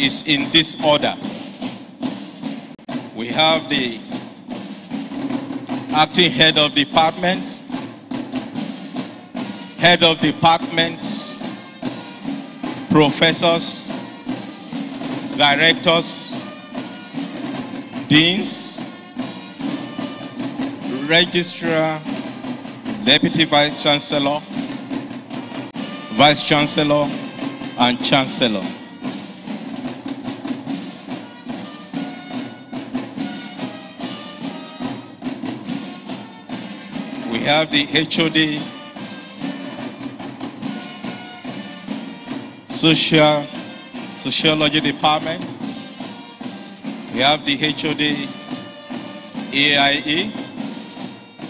is in this order. We have the acting head of department, head of departments, professors, directors, deans, registrar, deputy vice chancellor, vice chancellor, and chancellor. Have the HOD, social, sociology department. We have the HOD EIE.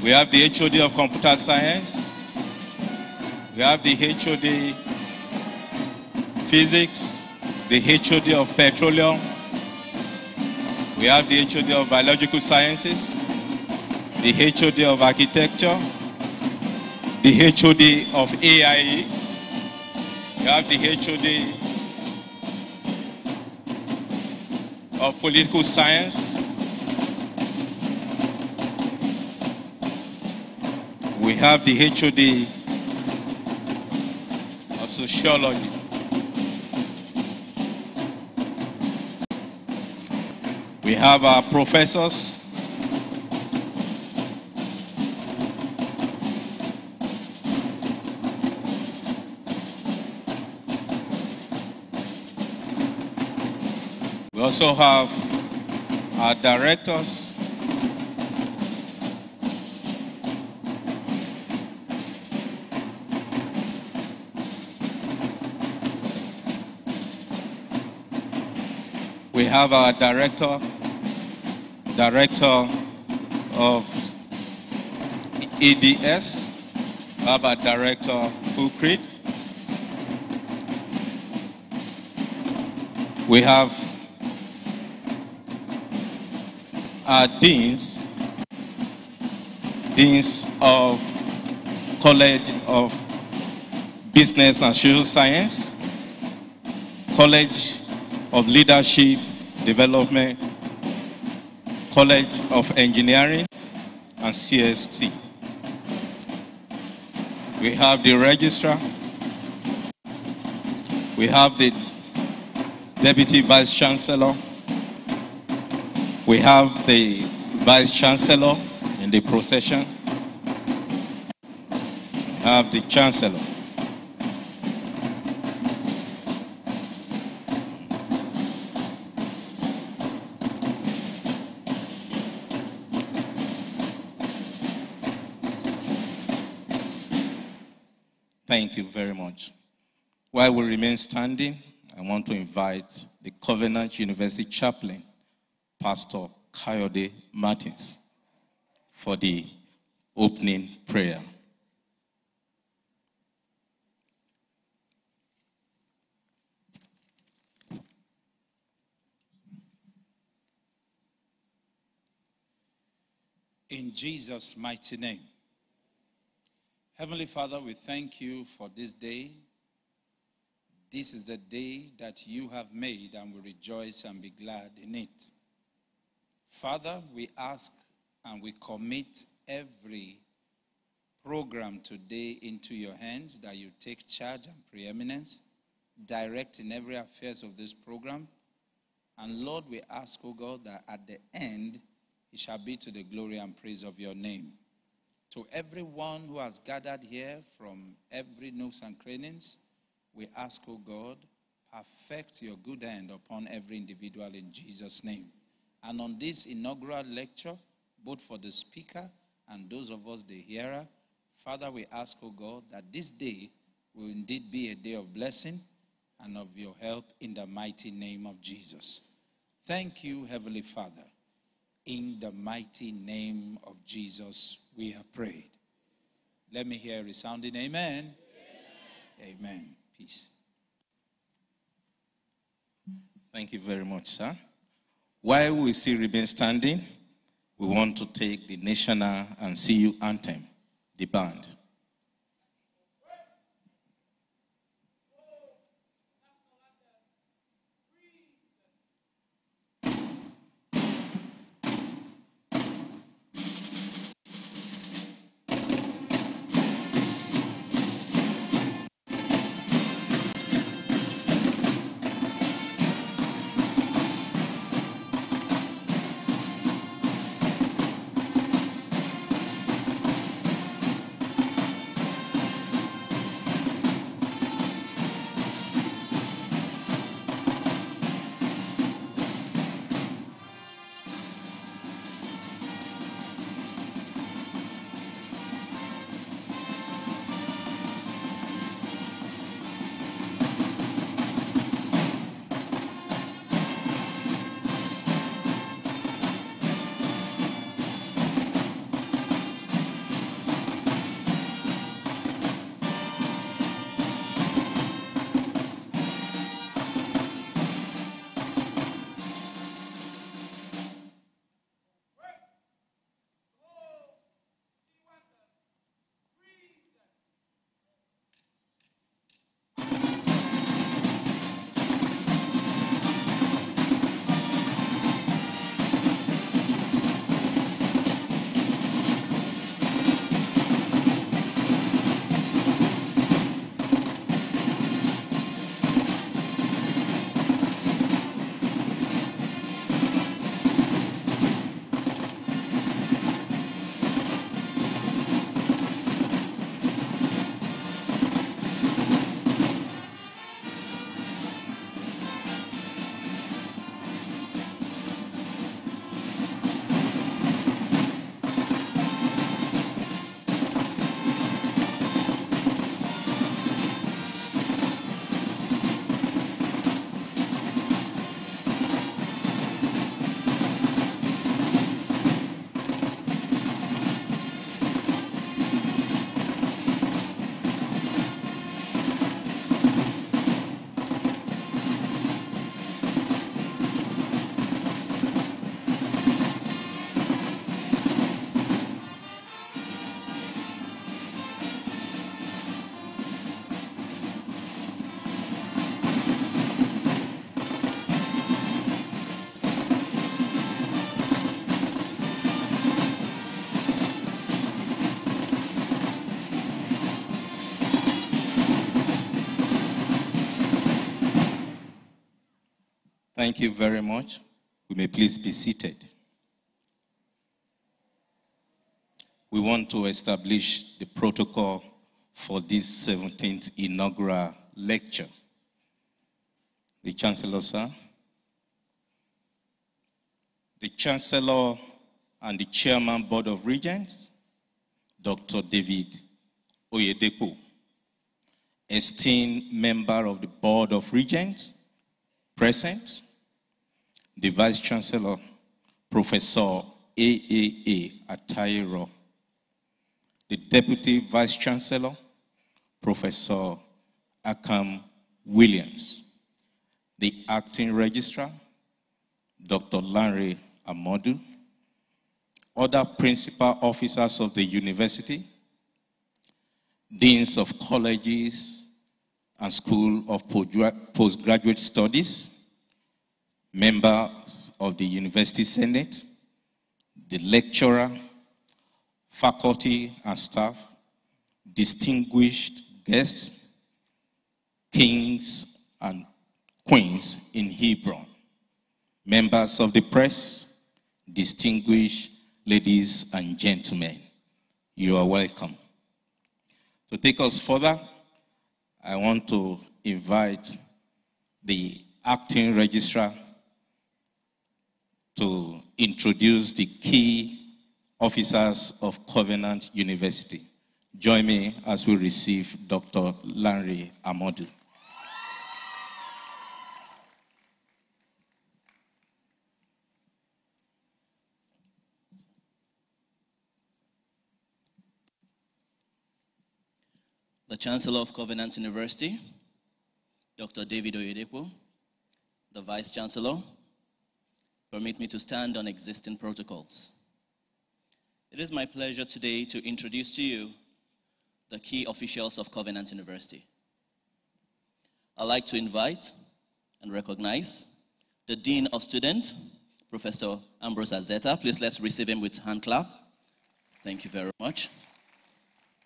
We have the HOD of computer science. We have the HOD physics, the HOD of petroleum. We have the HOD of biological sciences, the HOD of architecture, the HOD of EIE. you have the HOD of political science. We have the HOD of sociology. We have our professors. Also have our directors. We have our director, director of EDS, we have our director, Ukrit. We have our deans, deans of College of Business and Social Science, College of Leadership Development, College of Engineering, and CST. We have the registrar. We have the deputy vice chancellor. We have the vice chancellor in the procession. We have the chancellor. Thank you very much. While we remain standing, I want to invite the Covenant University chaplain, Pastor Kayode Martins, for the opening prayer. In Jesus' mighty name. Heavenly Father, we thank you for this day. This is the day that you have made, and we rejoice and be glad in it. Father, we ask and we commit every program today into your hands that you take charge and preeminence, direct in every affairs of this program. And Lord, we ask, O God, that at the end it shall be to the glory and praise of your name. To everyone who has gathered here from every nooks and crannies, we ask, O God, perfect your good hand upon every individual in Jesus' name. And on this inaugural lecture, both for the speaker and those of us, the hearer, Father, we ask, O God, that this day will indeed be a day of blessing and of your help in the mighty name of Jesus. Thank you, Heavenly Father. In the mighty name of Jesus, we have prayed. Let me hear a resounding amen. Amen. amen. Peace. Thank you very much, sir. While we still remain standing, we want to take the national and CU anthem, the band. Thank you very much. We may please be seated. We want to establish the protocol for this 17th inaugural lecture. The Chancellor, sir. The Chancellor and the Chairman Board of Regents, Dr. David Oyedepo. Esteemed member of the Board of Regents, present. The Vice Chancellor, Professor AAA Atayero. The Deputy Vice Chancellor, Professor Akan Williams. The Acting Registrar, Dr. Larry Amodu. Other principal officers of the university, deans of colleges and school of postgraduate studies, members of the university senate, the lecturer, faculty and staff, distinguished guests, kings and queens in Hebron, members of the press, distinguished ladies and gentlemen, you are welcome. To take us further, I want to invite the acting registrar to introduce the key officers of Covenant University. Join me as we receive Dr. Larry Amodu. the Chancellor of Covenant University, Dr. David Oyedepo, the Vice Chancellor, permit me to stand on existing protocols. It is my pleasure today to introduce to you the key officials of Covenant University. I'd like to invite and recognize the Dean of Students, Professor Ambrose Azeta. Please let's receive him with hand clap. Thank you very much.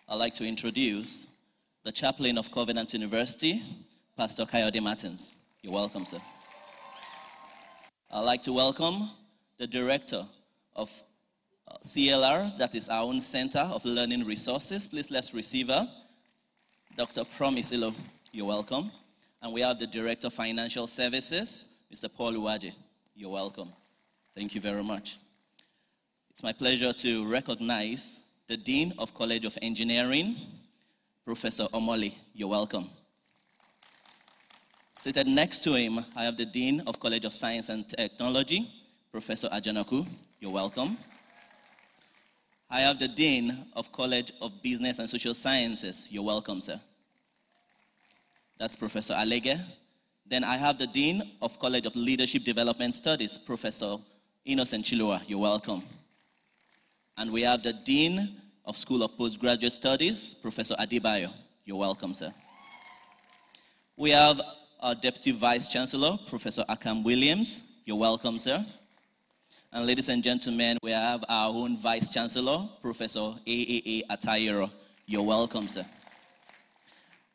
I'd like to introduce the chaplain of Covenant University, Pastor Kayode Martins. You're welcome, sir. I'd like to welcome the director of uh, CLR, that is our own Center of Learning Resources. Please let's receive her, Dr. Promise Ilo. You're welcome. And we have the Director of Financial Services, Mr. Paul Uwaje. You're welcome. Thank you very much. It's my pleasure to recognize the Dean of College of Engineering, Professor Omoli. You're welcome. Seated next to him, I have the Dean of College of Science and Technology, Professor Ajanaku. You're welcome. I have the Dean of College of Business and Social Sciences. You're welcome, sir. That's Professor Alege. Then I have the Dean of College of Leadership Development Studies, Professor Innocent Chiluwa. You're welcome. And we have the Dean of School of Postgraduate Studies, Professor Adibayo. You're welcome, sir. We have our Deputy Vice Chancellor, Professor Akan Williams. You're welcome, sir. And ladies and gentlemen, we have our own Vice Chancellor, Professor AAA Atayero. You're welcome, sir.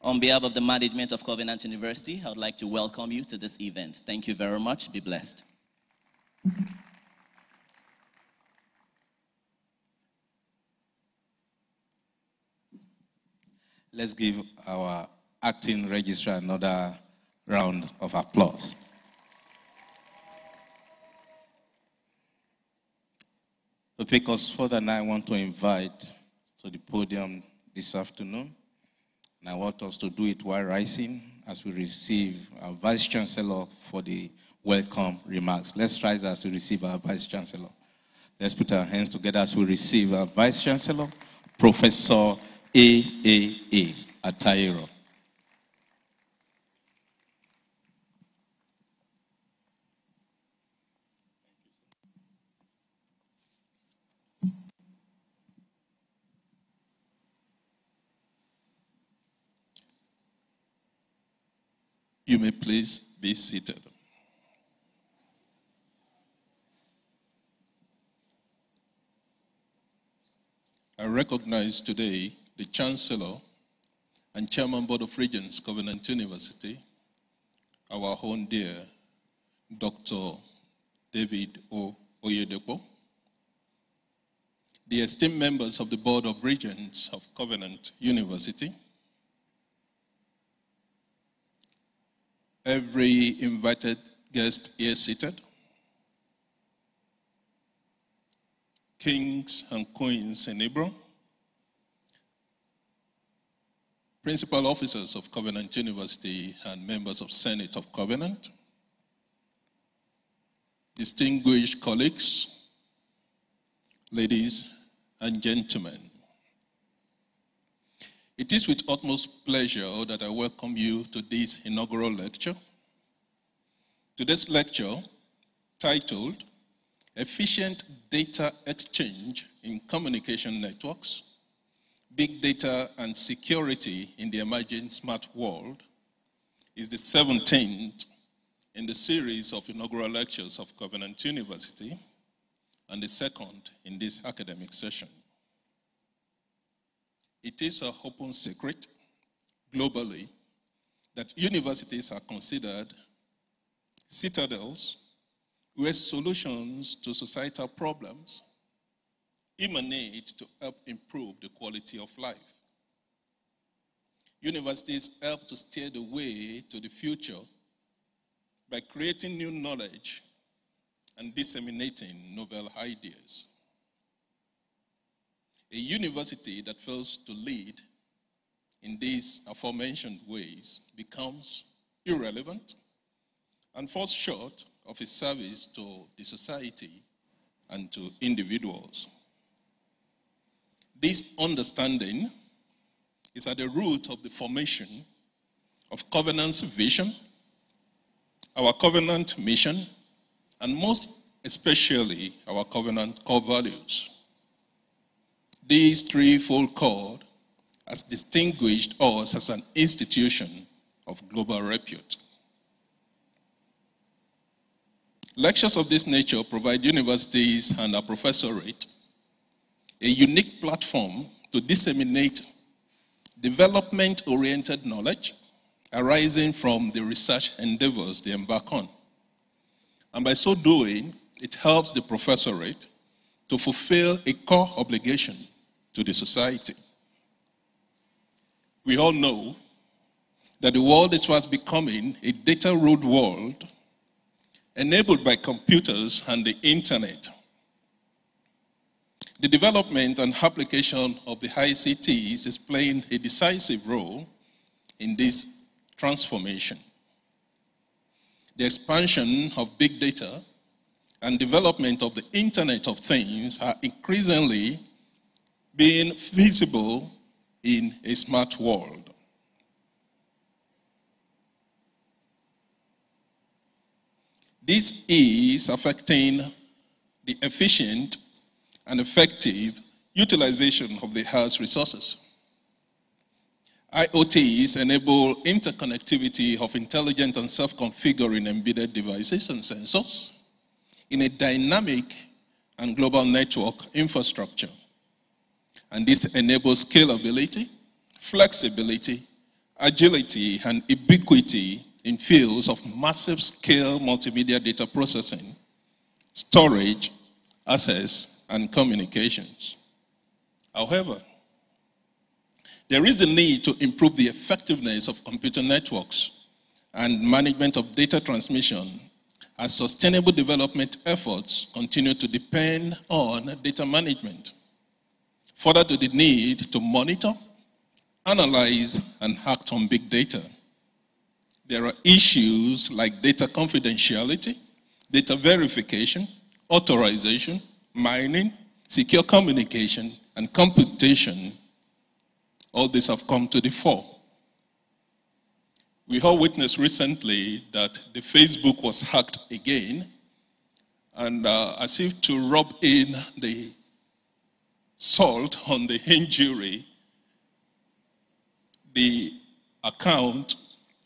On behalf of the management of Covenant University, I would like to welcome you to this event. Thank you very much. Be blessed. Let's give our acting registrar another round of applause. To take us further now, I want to invite to the podium this afternoon, and I want us to do it while rising as we receive our Vice Chancellor for the welcome remarks. Let's rise as we receive our Vice Chancellor. Let's put our hands together as we receive our Vice Chancellor, Professor AAA Atayero. You may please be seated. I recognize today the Chancellor and Chairman Board of Regents, Covenant University, our own dear Dr. David O. Oyedepo, the esteemed members of the Board of Regents of Covenant University, every invited guest here seated, kings and queens in Hebron, principal officers of Covenant University and members of Senate of Covenant, distinguished colleagues, ladies and gentlemen. It is with utmost pleasure that I welcome you to this inaugural lecture. Today's lecture, titled Efficient Data Exchange in Communication Networks, Big Data and Security in the Emerging Smart World, is the 17th in the series of inaugural lectures of Covenant University and the second in this academic session. It is an open secret globally that universities are considered citadels where solutions to societal problems emanate to help improve the quality of life. Universities help to steer the way to the future by creating new knowledge and disseminating novel ideas. A university that fails to lead in these aforementioned ways becomes irrelevant and falls short of its service to the society and to individuals. This understanding is at the root of the formation of Covenant's vision our covenant mission, and most especially our covenant core values. These threefold code has distinguished us as an institution of global repute. Lectures of this nature provide universities and a professorate a unique platform to disseminate development oriented knowledge arising from the research endeavors they embark on. And by so doing, it helps the professorate to fulfill a core obligation to the society. We all know that the world is fast becoming a data road world enabled by computers and the internet. The development and application of the ICTs is playing a decisive role in this transformation. The expansion of big data and development of the Internet of Things are increasingly being visible in a smart world. This is affecting the efficient and effective utilization of the Earth's resources. IoTs enable interconnectivity of intelligent and self-configuring embedded devices and sensors in a dynamic and global network infrastructure. And this enables scalability, flexibility, agility, and ubiquity in fields of massive scale multimedia data processing, storage, access, and communications. However, there is a need to improve the effectiveness of computer networks and management of data transmission as sustainable development efforts continue to depend on data management. Further to the need to monitor, analyze, and act on big data. There are issues like data confidentiality, data verification, authorization, mining, secure communication, and computation all these have come to the fore. We all witnessed recently that the Facebook was hacked again, and uh, as if to rub in the salt on the injury, the account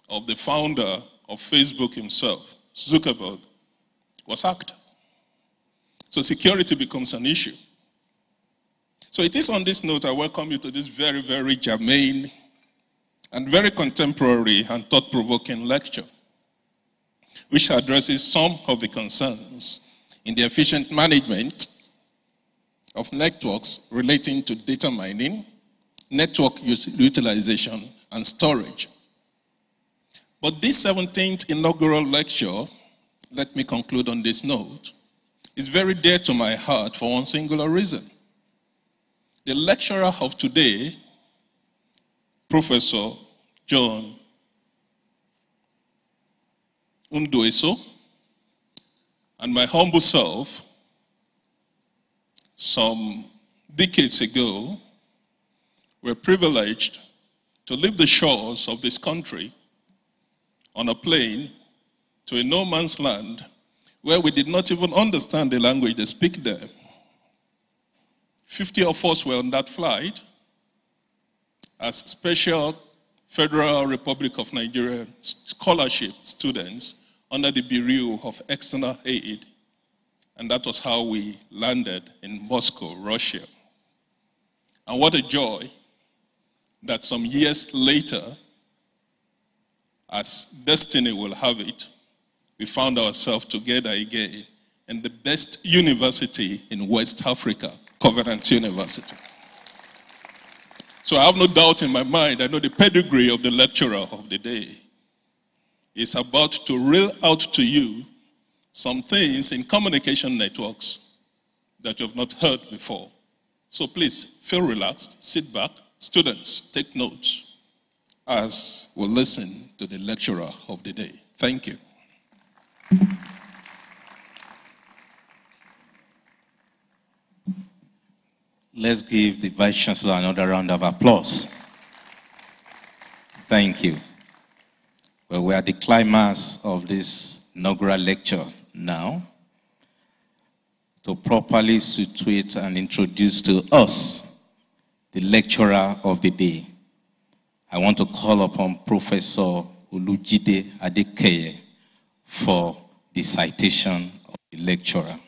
of the founder of Facebook himself, Zuckerberg, was hacked. So security becomes an issue. So it is on this note I welcome you to this very, very germane and very contemporary and thought provoking lecture. which addresses some of the concerns in the efficient management of networks relating to data mining, network utilization, and storage. But this 17th inaugural lecture, let me conclude on this note, is very dear to my heart for one singular reason. The lecturer of today, Professor John Ndueso, and my humble self, some decades ago, were privileged to leave the shores of this country on a plane to a no man's land where we did not even understand the language they speak there. 50 of us were on that flight as special Federal Republic of Nigeria scholarship students under the Bureau of External Aid. And that was how we landed in Moscow, Russia. And what a joy that some years later, as destiny will have it, we found ourselves together again in the best university in West Africa, Covenant University. So I have no doubt in my mind, I know the pedigree of the lecturer of the day is about to reel out to you some things in communication networks that you have not heard before. So please feel relaxed, sit back. Students, take notes as we listen to the lecturer of the day. Thank you. Let's give the Vice Chancellor another round of applause. Thank you. Well, we are the climax of this inaugural lecture now to properly situate and introduce to us the lecturer of the day. I want to call upon Professor Olujide Adekeye for the citation of the lecturer.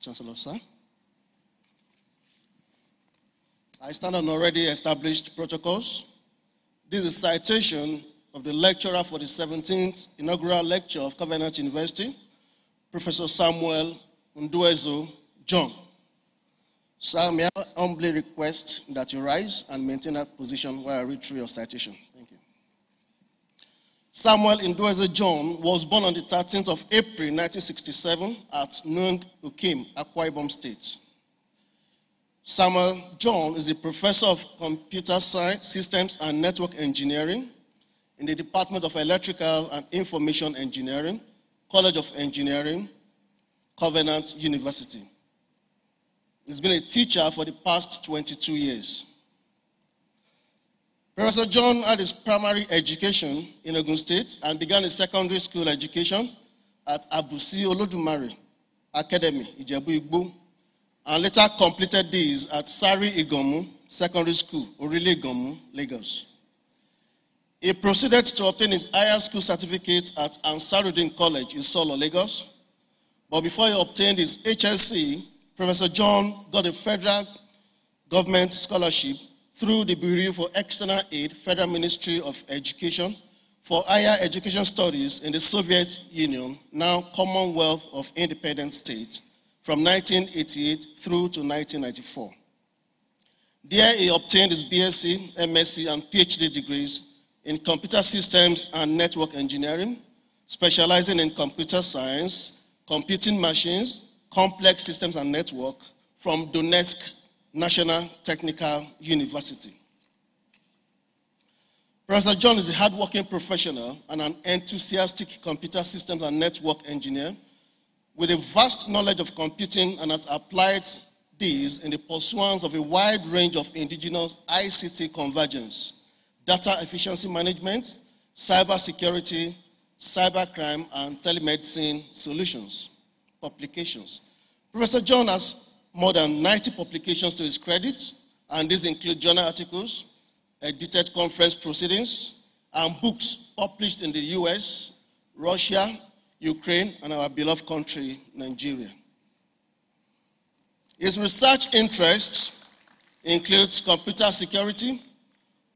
Chancellor, sir. I stand on already established protocols. This is a citation of the lecturer for the 17th inaugural lecture of Covenant University, Professor Samuel Ndueso John. Sir, may I humbly request that you rise and maintain that position while I read through your citation. Thank you. Samuel Ndueso John was born on the 13th of April 1967 at Nung Ukim, Akwa Ibom State. Samuel John is a professor of computer science, systems and network engineering in the Department of Electrical and Information Engineering, College of Engineering, Covenant University. He's been a teacher for the past 22 years. Professor John had his primary education in Ogun State and began his secondary school education at Abusi Olodumare Academy, Ijebu Igbo, and later completed these at Sari Iganmu Secondary School, Orile Iganmu, Lagos. He proceeded to obtain his higher school certificate at Ansarudin College in Solo, Lagos. But before he obtained his HSC, Professor John got a federal government scholarship through the Bureau for External Aid, Federal Ministry of Education, for higher education studies in the Soviet Union, now Commonwealth of Independent States, from 1988 through to 1994. There he obtained his BSc, MSc, and PhD degrees in computer systems and network engineering, specializing in computer science, computing machines, complex systems and network from Donetsk National Technical University. Professor John is a hardworking professional and an enthusiastic computer systems and network engineer with a vast knowledge of computing and has applied these in the pursuance of a wide range of indigenous ICT convergence, data efficiency management, cyber security, cybercrime, and telemedicine solutions, publications. Professor John has more than 90 publications to his credit, and these include journal articles, edited conference proceedings, and books published in the US, Russia, Ukraine, and our beloved country, Nigeria. His research interests includes computer security,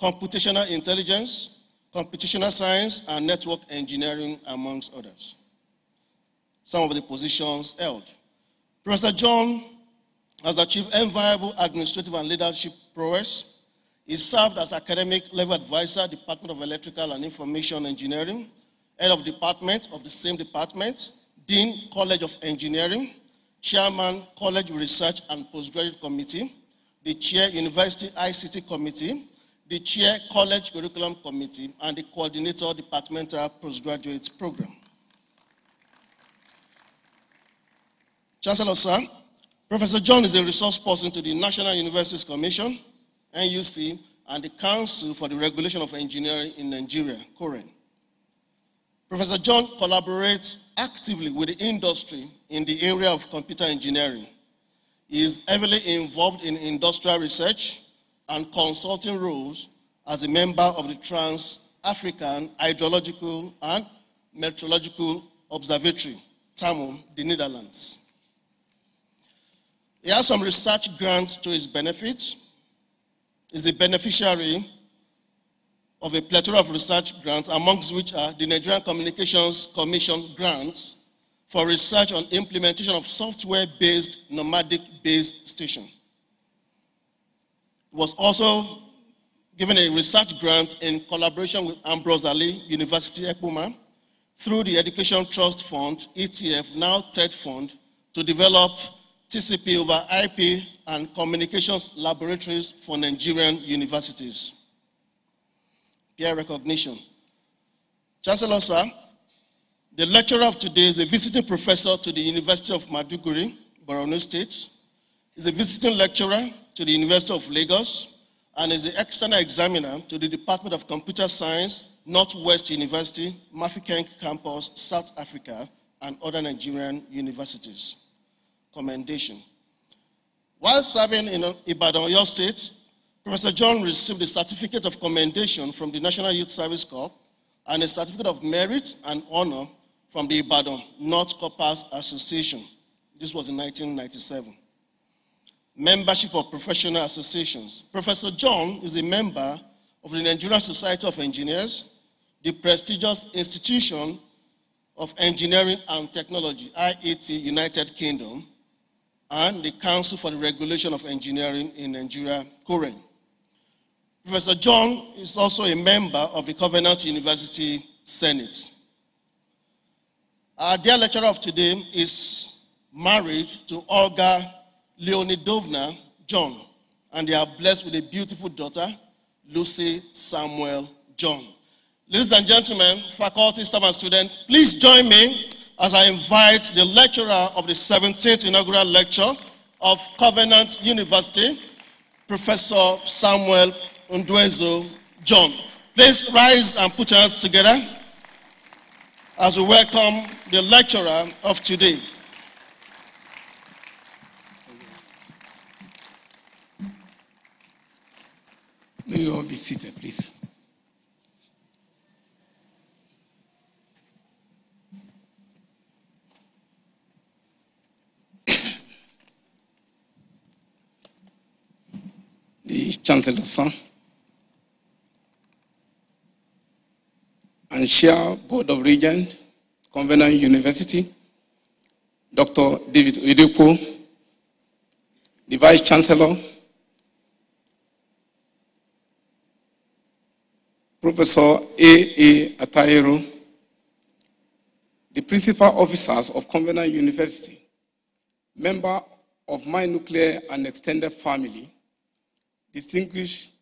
computational intelligence, computational science, and network engineering, amongst others. Some of the positions held. Professor John has achieved enviable administrative and leadership prowess. He served as academic level advisor, Department of Electrical and Information Engineering, head of department of the same department, Dean, College of Engineering, Chairman, College Research and Postgraduate Committee, the Chair, University ICT Committee, the Chair, College Curriculum Committee, and the Coordinator, Departmental Postgraduate Program. Chancellor, sir, Professor John is a resource person to the National Universities Commission, NUC, and the Council for the Regulation of Engineering in Nigeria, COREN. Professor John collaborates actively with the industry in the area of computer engineering. He is heavily involved in industrial research and consulting roles as a member of the Trans African Hydrological and Meteorological Observatory, TAHMO, the Netherlands. He has some research grants to his benefit. Is a beneficiary of a plethora of research grants, amongst which are the Nigerian Communications Commission grant for research on implementation of software-based nomadic base station. It Was also given a research grant in collaboration with Ambrose Alli University Ekpoma through the Education Trust Fund, ETF, now TETFund, to develop TCP over IP and communications laboratories for Nigerian universities peer recognition. Chancellor, sir, the lecturer of today is a visiting professor to the University of Maiduguri, Borno State. He's a visiting lecturer to the University of Lagos and is the external examiner to the Department of Computer Science, Northwest University, Mafikeng Campus, South Africa, and other Nigerian universities. Commendation. While serving in Ibadan, your state, Professor John received a certificate of commendation from the National Youth Service Corps and a certificate of merit and honor from the Ibadan North Corpers Association. This was in 1997. Membership of professional associations. Professor John is a member of the Nigerian Society of Engineers, the prestigious Institution of Engineering and Technology, IET United Kingdom, and the Council for the Regulation of Engineering in Nigeria, COREN. Professor John is also a member of the Covenant University Senate. Our dear lecturer of today is married to Olga Leonidovna John, and they are blessed with a beautiful daughter, Lucy Samuel John. Ladies and gentlemen, faculty, staff, and students, please join me as I invite the lecturer of the 17th inaugural lecture of Covenant University, Professor Samuel Ndueso John. Please rise and put your hands together as we welcome the lecturer of today. May you all be seated, please. the Chancellor, son. And Chair Board of Regents, Covenant University, Dr. David Oyedepo, the Vice Chancellor, Professor A. A. Atayero, the principal officers of Covenant University, member of my nuclear and extended family, distinguished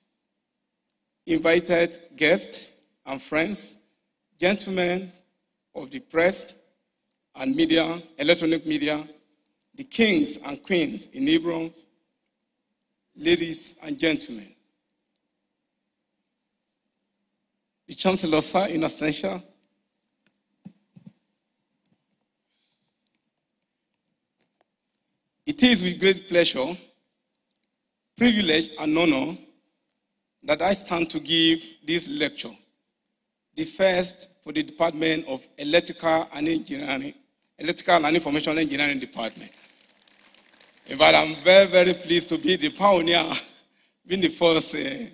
invited guests and friends, gentlemen of the press and media, electronic media, the kings and queens in Hebron, ladies and gentlemen. The Chancellor, sir, in absentia, it is with great pleasure, privilege, and honor that I stand to give this lecture the first for the Department of Electrical and Engineering, Electrical and Information Engineering Department. In fact, I'm very, very pleased to be the pioneer being the first uh,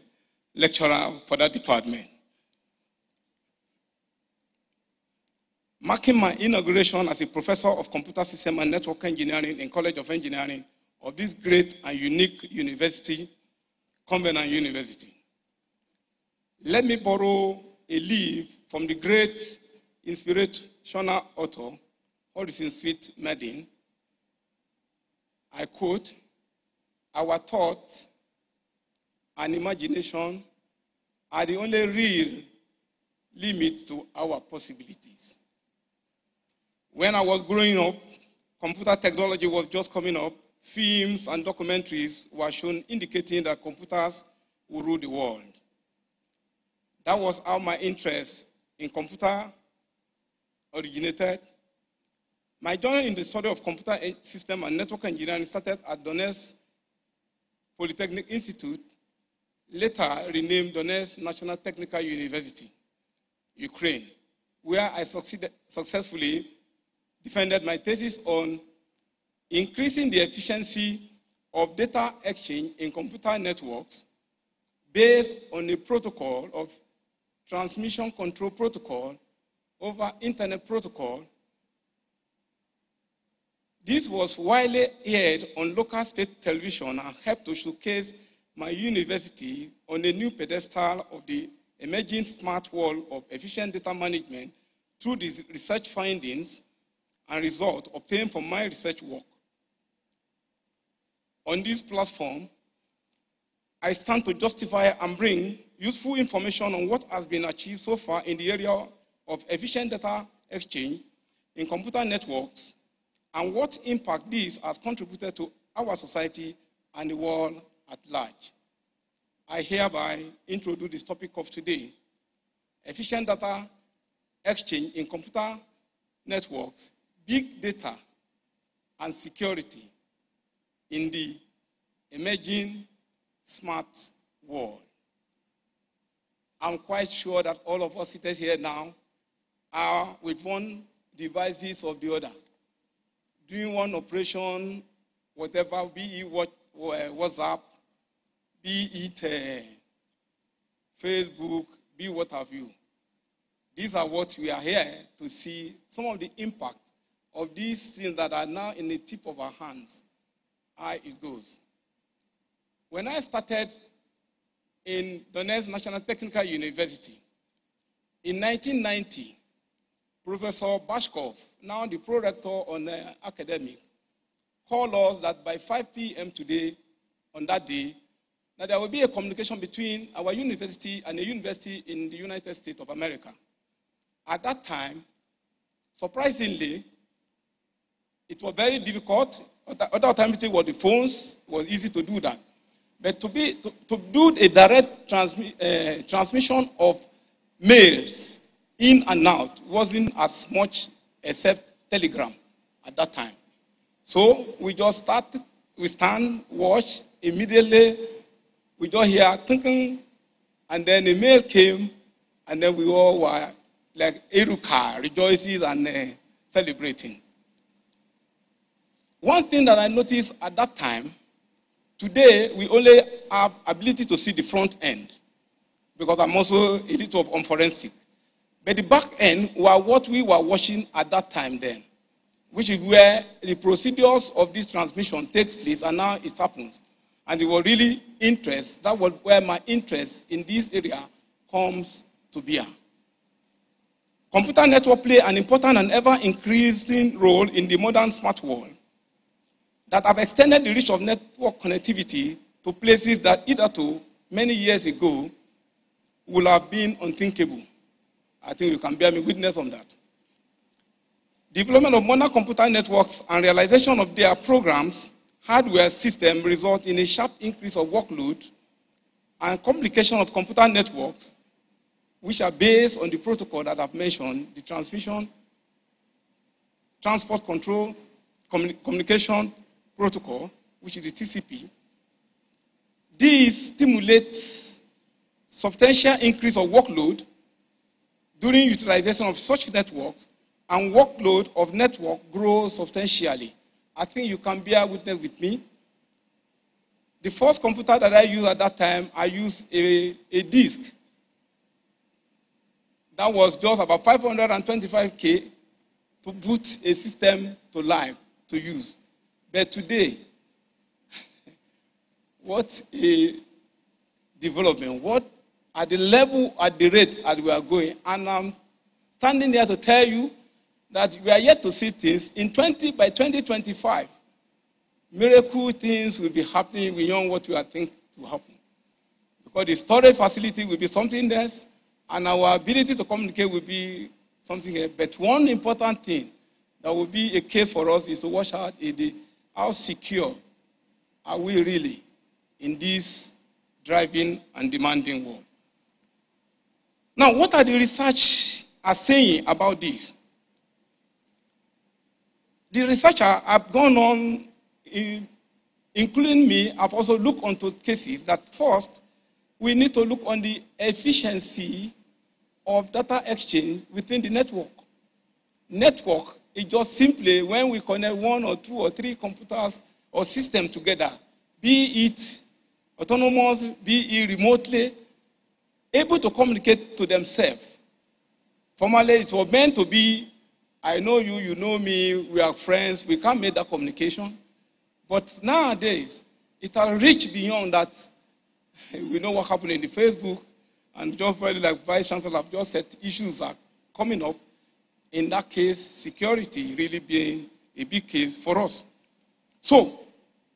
lecturer for that department. Marking my inauguration as a professor of computer system and network engineering in College of Engineering of this great and unique university, Covenant University. Let me borrow a leaf from the great inspirational author, Orison Swett Marden. I quote, Our thoughts and imagination are the only real limit to our possibilities. When I was growing up, computer technology was just coming up. Films and documentaries were shown indicating that computers would rule the world. That was how my interest in computer originated. My journey in the study of computer system and network engineering started at Donetsk Polytechnic Institute, later renamed Donetsk National Technical University, Ukraine, where I successfully defended my thesis on increasing the efficiency of data exchange in computer networks based on a protocol of transmission control protocol over internet protocol. This was widely aired on local state television and helped to showcase my university on a new pedestal of the emerging smart world of efficient data management through these research findings and results obtained from my research work. On this platform, I stand to justify and bring useful information on what has been achieved so far in the area of efficient data exchange in computer networks and what impact this has contributed to our society and the world at large. I hereby introduce this topic of today efficient data exchange in computer networks big data and security in the emerging smart world. I'm quite sure that all of us seated here now are with one devices of the other, doing one operation, whatever, be it what, uh, WhatsApp, be it uh, Facebook, be what have you. These are what we are here to see some of the impact of these things that are now in the tip of our hands, how it goes. When I started in Donetsk National Technical University in 1990, Professor Bashkov, now the pro-rector on the academic, called us that by 5 p.m. today, on that day, that there will be a communication between our university and a university in the United States of America. At that time, surprisingly, it was very difficult. Other alternative was the phones. It was easy to do that. But to, be, to, to do a direct transmi, uh, transmission of mails in and out wasn't as much except telegram at that time. So we just started, we stand, watch, immediately we just hear thinking, and then the mail came, and then we all were like Eruka, rejoices and uh, celebrating. One thing that I noticed at that time, today we only have ability to see the front end because I'm also a little of on forensic. But the back end were what we were watching at that time then, which is where the procedures of this transmission takes place and now it happens. And it was really interest, that was where my interest in this area comes to bear. Computer network play an important and ever increasing role in the modern smart world that have extended the reach of network connectivity to places that either to many years ago would have been unthinkable. I think you can bear me witness on that. Development of modern computer networks and realization of their programs, hardware system result in a sharp increase of workload and complication of computer networks, which are based on the protocol that I've mentioned, the transmission, transport control, communication, protocol, which is the TCP, this stimulates substantial increase of workload during utilization of such networks and workload of network grows substantially. I think you can bear witness with me. The first computer that I used at that time, I used a, a disk. That was just about 525k to put a system to life to use. But today, what a development, what at the level, at the rate that we are going. And I'm standing there to tell you that we are yet to see things in 20 by 2025. Miracle things will be happening beyond what we are think to happen. Because the storage facility will be something else, and our ability to communicate will be something else. But one important thing that will be a case for us is to watch out the, how secure are we really in this driving and demanding world. Now, what are the research are saying about this? The researcher have gone on, in, including me, have also looked onto cases that first, we need to look on the efficiency of data exchange within the network. Network is just simply when we connect one or two or three computers or systems together, be it autonomous, be it remotely, able to communicate to themselves. Formerly, it was meant to be, I know you, you know me, we are friends, we can't make that communication. But nowadays, it has reached beyond that. We know what happened in the Facebook, and just very like Vice Chancellor have just said, issues are coming up. In that case, security really being a big case for us. So,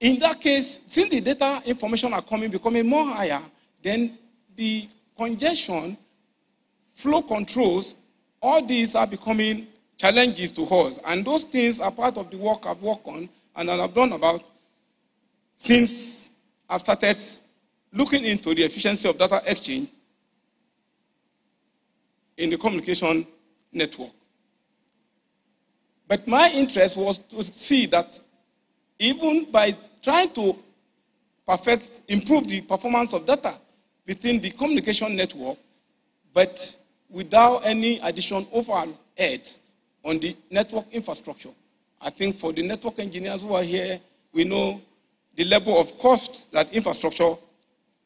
in that case, since the data information are coming, becoming more higher, then the congestion, flow controls, all these are becoming challenges to us. And those things are part of the work I've worked on and that I've done about since I've started looking into the efficiency of data exchange in the communication network. But my interest was to see that even by trying to perfect, improve the performance of data, within the communication network, but without any additional overhead on the network infrastructure. I think for the network engineers who are here, we know the level of cost that infrastructure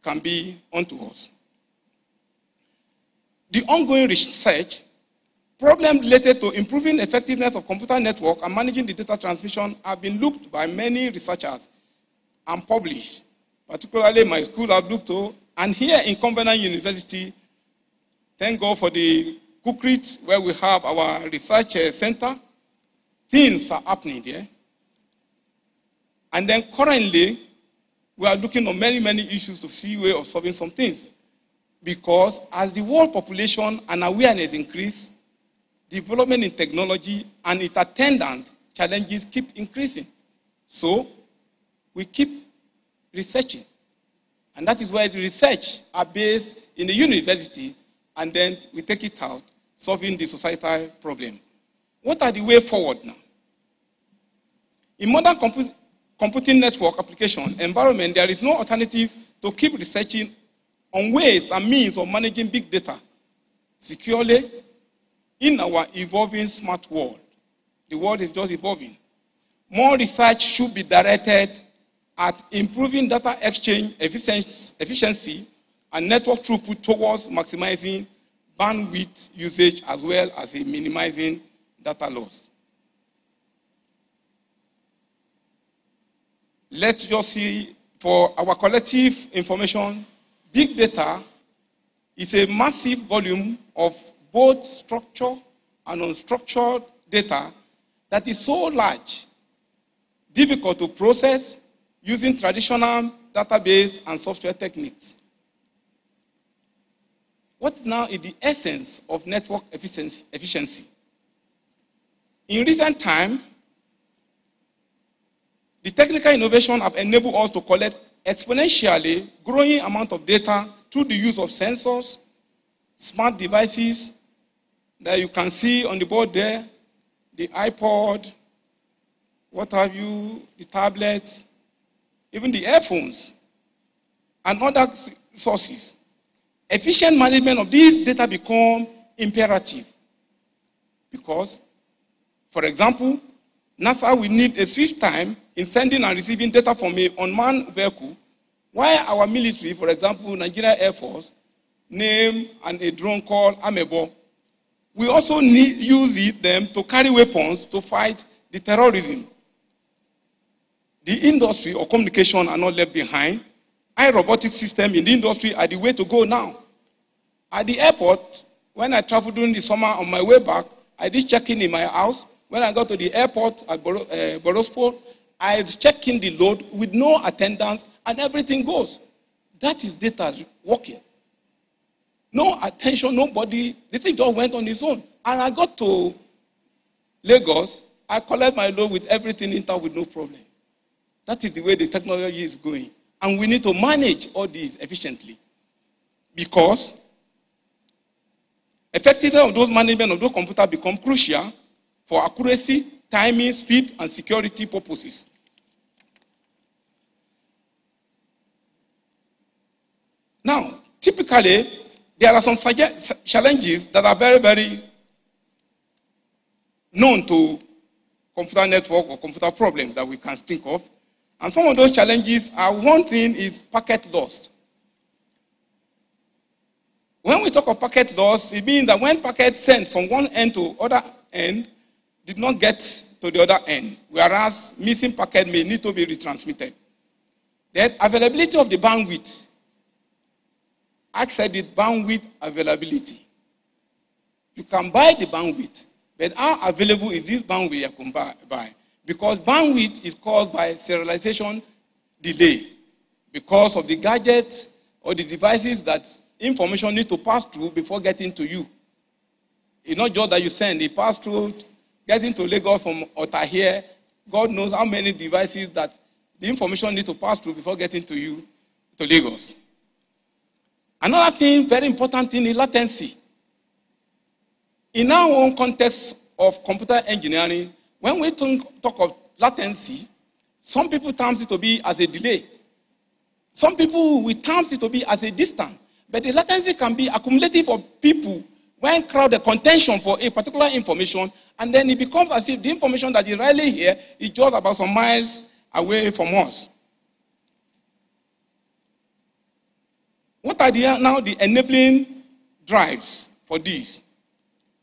can be onto us. The ongoing research, problems related to improving effectiveness of computer network and managing the data transmission have been looked by many researchers and published. Particularly my school have looked to and here in Covenant University, thank God for the CUCRID, where we have our research uh, center. Things are happening there. And then currently, we are looking on many, many issues to see way of solving some things. Because as the world population and awareness increase, development in technology and its attendant challenges keep increasing. So we keep researching. And that is where the research are based in the university, and then we take it out, solving the societal problem. What are the way forward now? In modern compu- computing network application environment, there is no alternative to keep researching on ways and means of managing big data securely in our evolving smart world. The world is just evolving. More research should be directed at improving data exchange efficiency and network throughput towards maximizing bandwidth usage as well as minimizing data loss. Let's just see for our collective information, big data is a massive volume of both structured and unstructured data that is so large, difficult to process, using traditional database and software techniques. What now is the essence of network efficiency? In recent time, the technical innovation have enabled us to collect exponentially growing amount of data through the use of sensors, smart devices that you can see on the board there, the iPod, what have you, the tablets, even the earphones, and other sources. Efficient management of these data become imperative. Because, for example, NASA will need a swift time in sending and receiving data from a unmanned vehicle Why our military, for example, Nigeria Air Force, name and a drone called Amebo, we also need, use it, them to carry weapons to fight the terrorism. The industry or communication are not left behind. iRobotic system in the industry are the way to go now. At the airport, when I traveled during the summer on my way back, I did check in my house. When I got to the airport at Bor- uh, Boryspil, I check in the load with no attendance and everything goes. That is data working. No attention, nobody. The thing just went on its own. And I got to Lagos. I collect my load with everything intact with no problem. That is the way the technology is going. And we need to manage all these efficiently. Because effectiveness of those management of those computers become crucial for accuracy, timing, speed, and security purposes. Now, typically, there are some challenges that are very, very known to computer network or computer problems that we can think of. And some of those challenges are one thing is packet loss. When we talk of packet loss, it means that when packet sent from one end to other end did not get to the other end, whereas missing packet may need to be retransmitted. The availability of the bandwidth It bandwidth availability. You can buy the bandwidth, but how available is this bandwidth you can buy? Because bandwidth is caused by serialization delay because of the gadgets or the devices that information need to pass through before getting to you. It's not just that you send, it pass through, getting to Lagos from Otahie. God knows how many devices that the information need to pass through before getting to you to Lagos. Another thing, very important thing, is latency. In our own context of computer engineering, when we talk of latency, some people terms it to be as a delay. Some people we terms it to be as a distance. But the latency can be accumulative for people when crowd the contention for a particular information, and then it becomes as if the information that is really here is just about some miles away from us. What are the, now the enabling drives for this?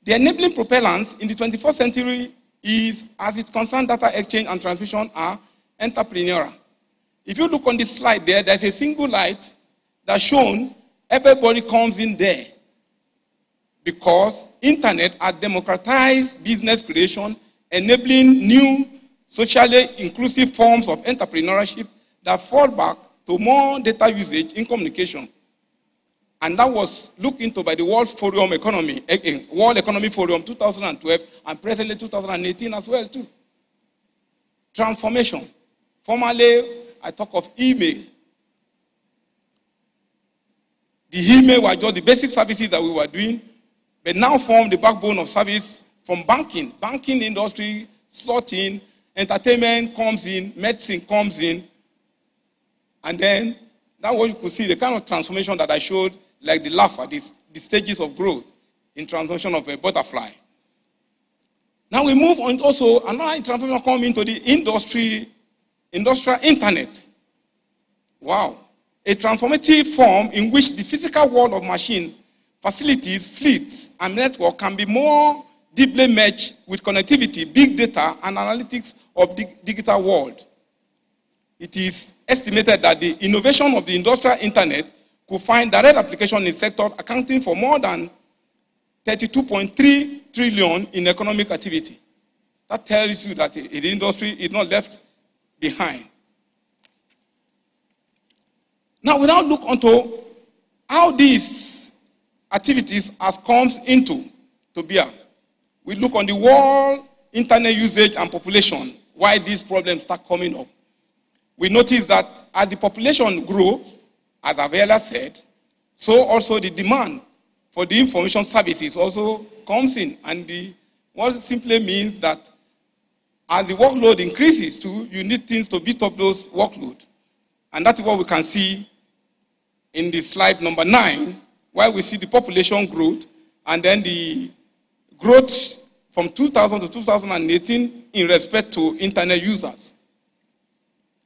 The enabling propellants in the 21st century is, as it concerns data exchange and transmission, are entrepreneurial. If you look on this slide there, there's a single light that's shown. Everybody comes in there because internet has democratized business creation, enabling new socially inclusive forms of entrepreneurship that fall back to more data usage in communication. And that was looked into by the World Forum Economy, eh, eh, World Economic Forum 2012 and presently 2018 as well too. Transformation. Formerly, I talk of email. The email was just the basic services that we were doing, but now form the backbone of service from banking. Banking industry, slotting, entertainment comes in, medicine comes in, and then that what you could see, the kind of transformation that I showed like the larva, the, the stages of growth in transformation of a butterfly. Now we move on also, another transformation come into the industry, industrial internet. Wow. A transformative form in which the physical world of machine, facilities, fleets, and network can be more deeply merged with connectivity, big data, and analytics of the digital world. It is estimated that the innovation of the industrial internet could find direct application in sector accounting for more than 32.3 trillion in economic activity. That tells you that the industry is not left behind. Now we now look onto how these activities has comes into to bear. We look on the world internet usage and population, why these problems start coming up. We notice that as the population grow, as I've said, so also the demand for the information services also comes in. And the, what simply means that as the workload increases too, you need things to beat up those workload. And that's what we can see in the slide number nine, where we see the population growth and then the growth from 2000 to 2018 in respect to internet users.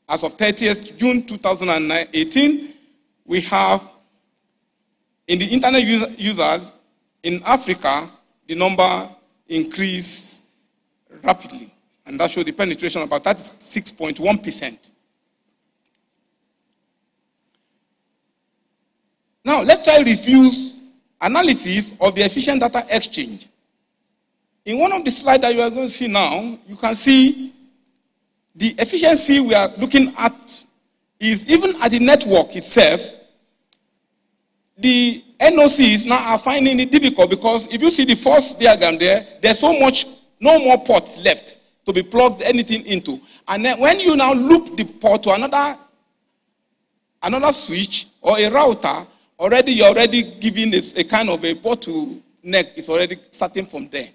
as of 30th June 2018, we have in the internet users in Africa, the number increased rapidly. And that shows the penetration about 36.1%. Now, let's try refuse analysis of the efficient data exchange. In one of the slides that you are going to see now, you can see the efficiency we are looking at is even at the network itself, the NOCs now are finding it difficult because if you see the first diagram there, there's so much, no more ports left to be plugged anything into. And then when you now loop the port to another, another switch or a router, already you're already giving this a kind of a bottleneck. It's already starting from there.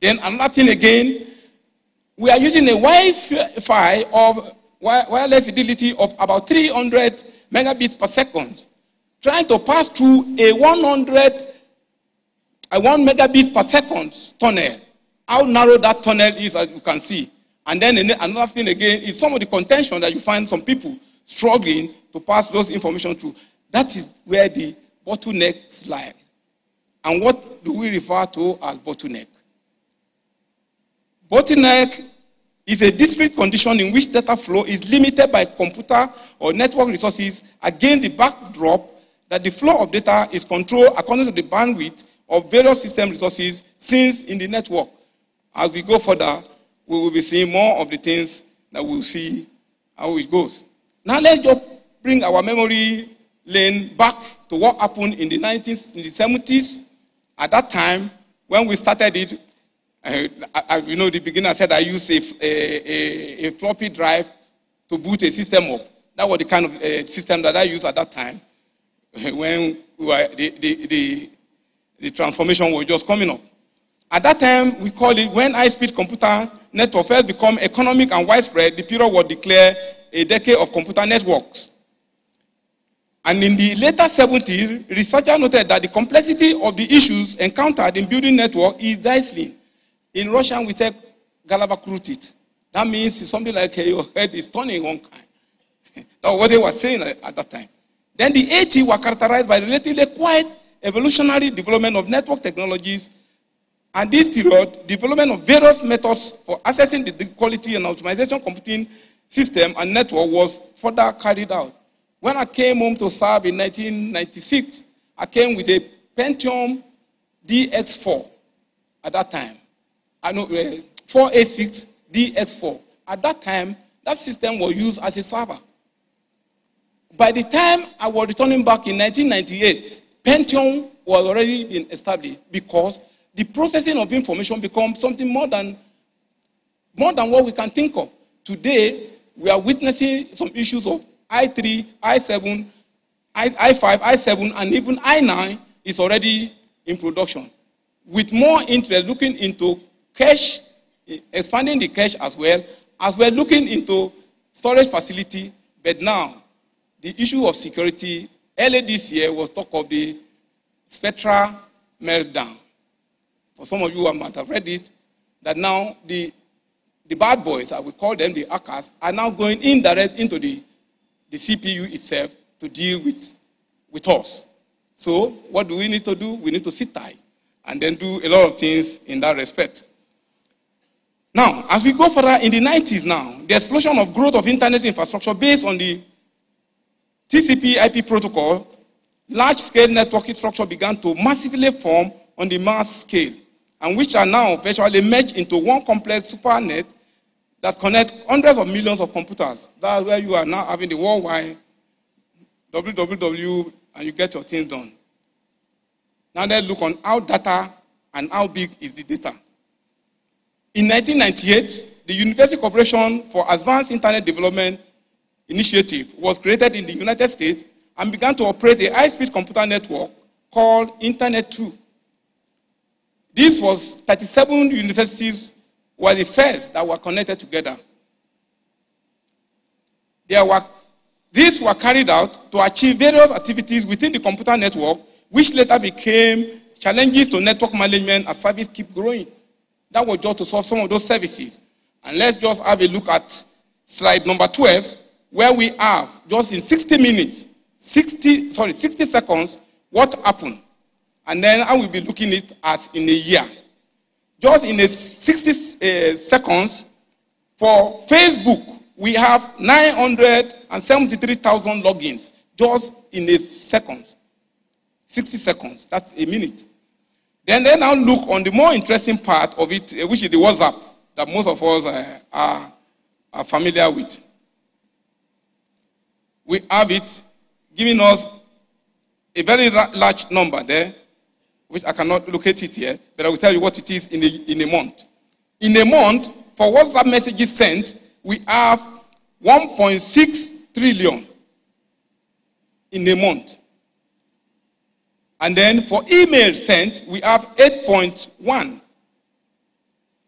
Then another thing again, we are using a Wi-Fi of wireless fidelity of about 300 megabits per second trying to pass through a 100, a 1 megabit per second tunnel. How narrow that tunnel is, as you can see. And then another thing again is some of the contention that you find some people struggling to pass those information through. That is where the bottleneck lies. And what do we refer to as bottleneck? Bottleneck is a discrete condition in which data flow is limited by computer or network resources against the backdrop that the flow of data is controlled according to the bandwidth of various system resources since in the network. As we go further, we will be seeing more of the things that we'll see how it goes. Now let's just bring our memory lane back to what happened in the 19th, in the 70s. At that time, when we started it, uh, I, you know, the beginner said I used a, a, a, floppy drive to boot a system up. That was the kind of uh, system that I used at that time. when we were, the, the, the, the transformation was just coming up. At that time, we called it when high-speed computer network first become economic and widespread, the period was declared a decade of computer networks. And in the later 70s, researchers noted that the complexity of the issues encountered in building network is dazzling. In Russian, we say galabakrutit. That means something like eh, your head is turning one kind. That's what they were saying at that time. Then the 80s were characterized by relatively quiet evolutionary development of network technologies. And this period, development of various methods for assessing the quality and optimization computing system and network was further carried out. When I came home to serve in 1996, I came with a Pentium DX4 at that time. I know uh, 486 DX4. At that time, that system was used as a server. By the time I was returning back in 1998, Pentium was already been established because the processing of information becomes something more than, more than what we can think of. Today, we are witnessing some issues of i3, i7, I, i5, i7, and even i9 is already in production. With more interest looking into cache, expanding the cache as well, as we're looking into storage facility, but now the issue of security, early this year was talk of the Spectre meltdown. For some of you who might have read it, that now the, the bad boys, I will call them the hackers, are now going indirect into the, the CPU itself to deal with, with us. So what do we need to do? We need to sit tight and then do a lot of things in that respect. Now, as we go further in the 90s now, the explosion of growth of internet infrastructure based on the TCP IP protocol, large scale networking structure began to massively form on the mass scale, and which are now virtually merged into one complex supernet that connect hundreds of millions of computers. That's where you are now having the worldwide www and you get your things done. Now let's look on how data and how big is the data. In 1998, the University Corporation for Advanced Internet Development initiative was created in the United States and began to operate a high-speed computer network called Internet 2. This was 37 universities were the first that were connected together. There were, these were carried out to achieve various activities within the computer network, which later became challenges to network management as service keep growing. That was just to solve some of those services. And let's just have a look at slide number 12 where we have just in 60 minutes, 60, sorry, 60 seconds, what happened. And then I will be looking at it as in a year. Just in a 60 uh, seconds, for Facebook, we have 973,000 logins just in a second. 60 seconds, that's a minute. Then they now look on the more interesting part of it, uh, which is the WhatsApp that most of us uh, are, are familiar with. We have it giving us a very large number there, which I cannot locate it here, but I will tell you what it is in a, in a month. In a month, for WhatsApp messages sent, we have 1.6 trillion in a month. And then for email sent, we have 8.1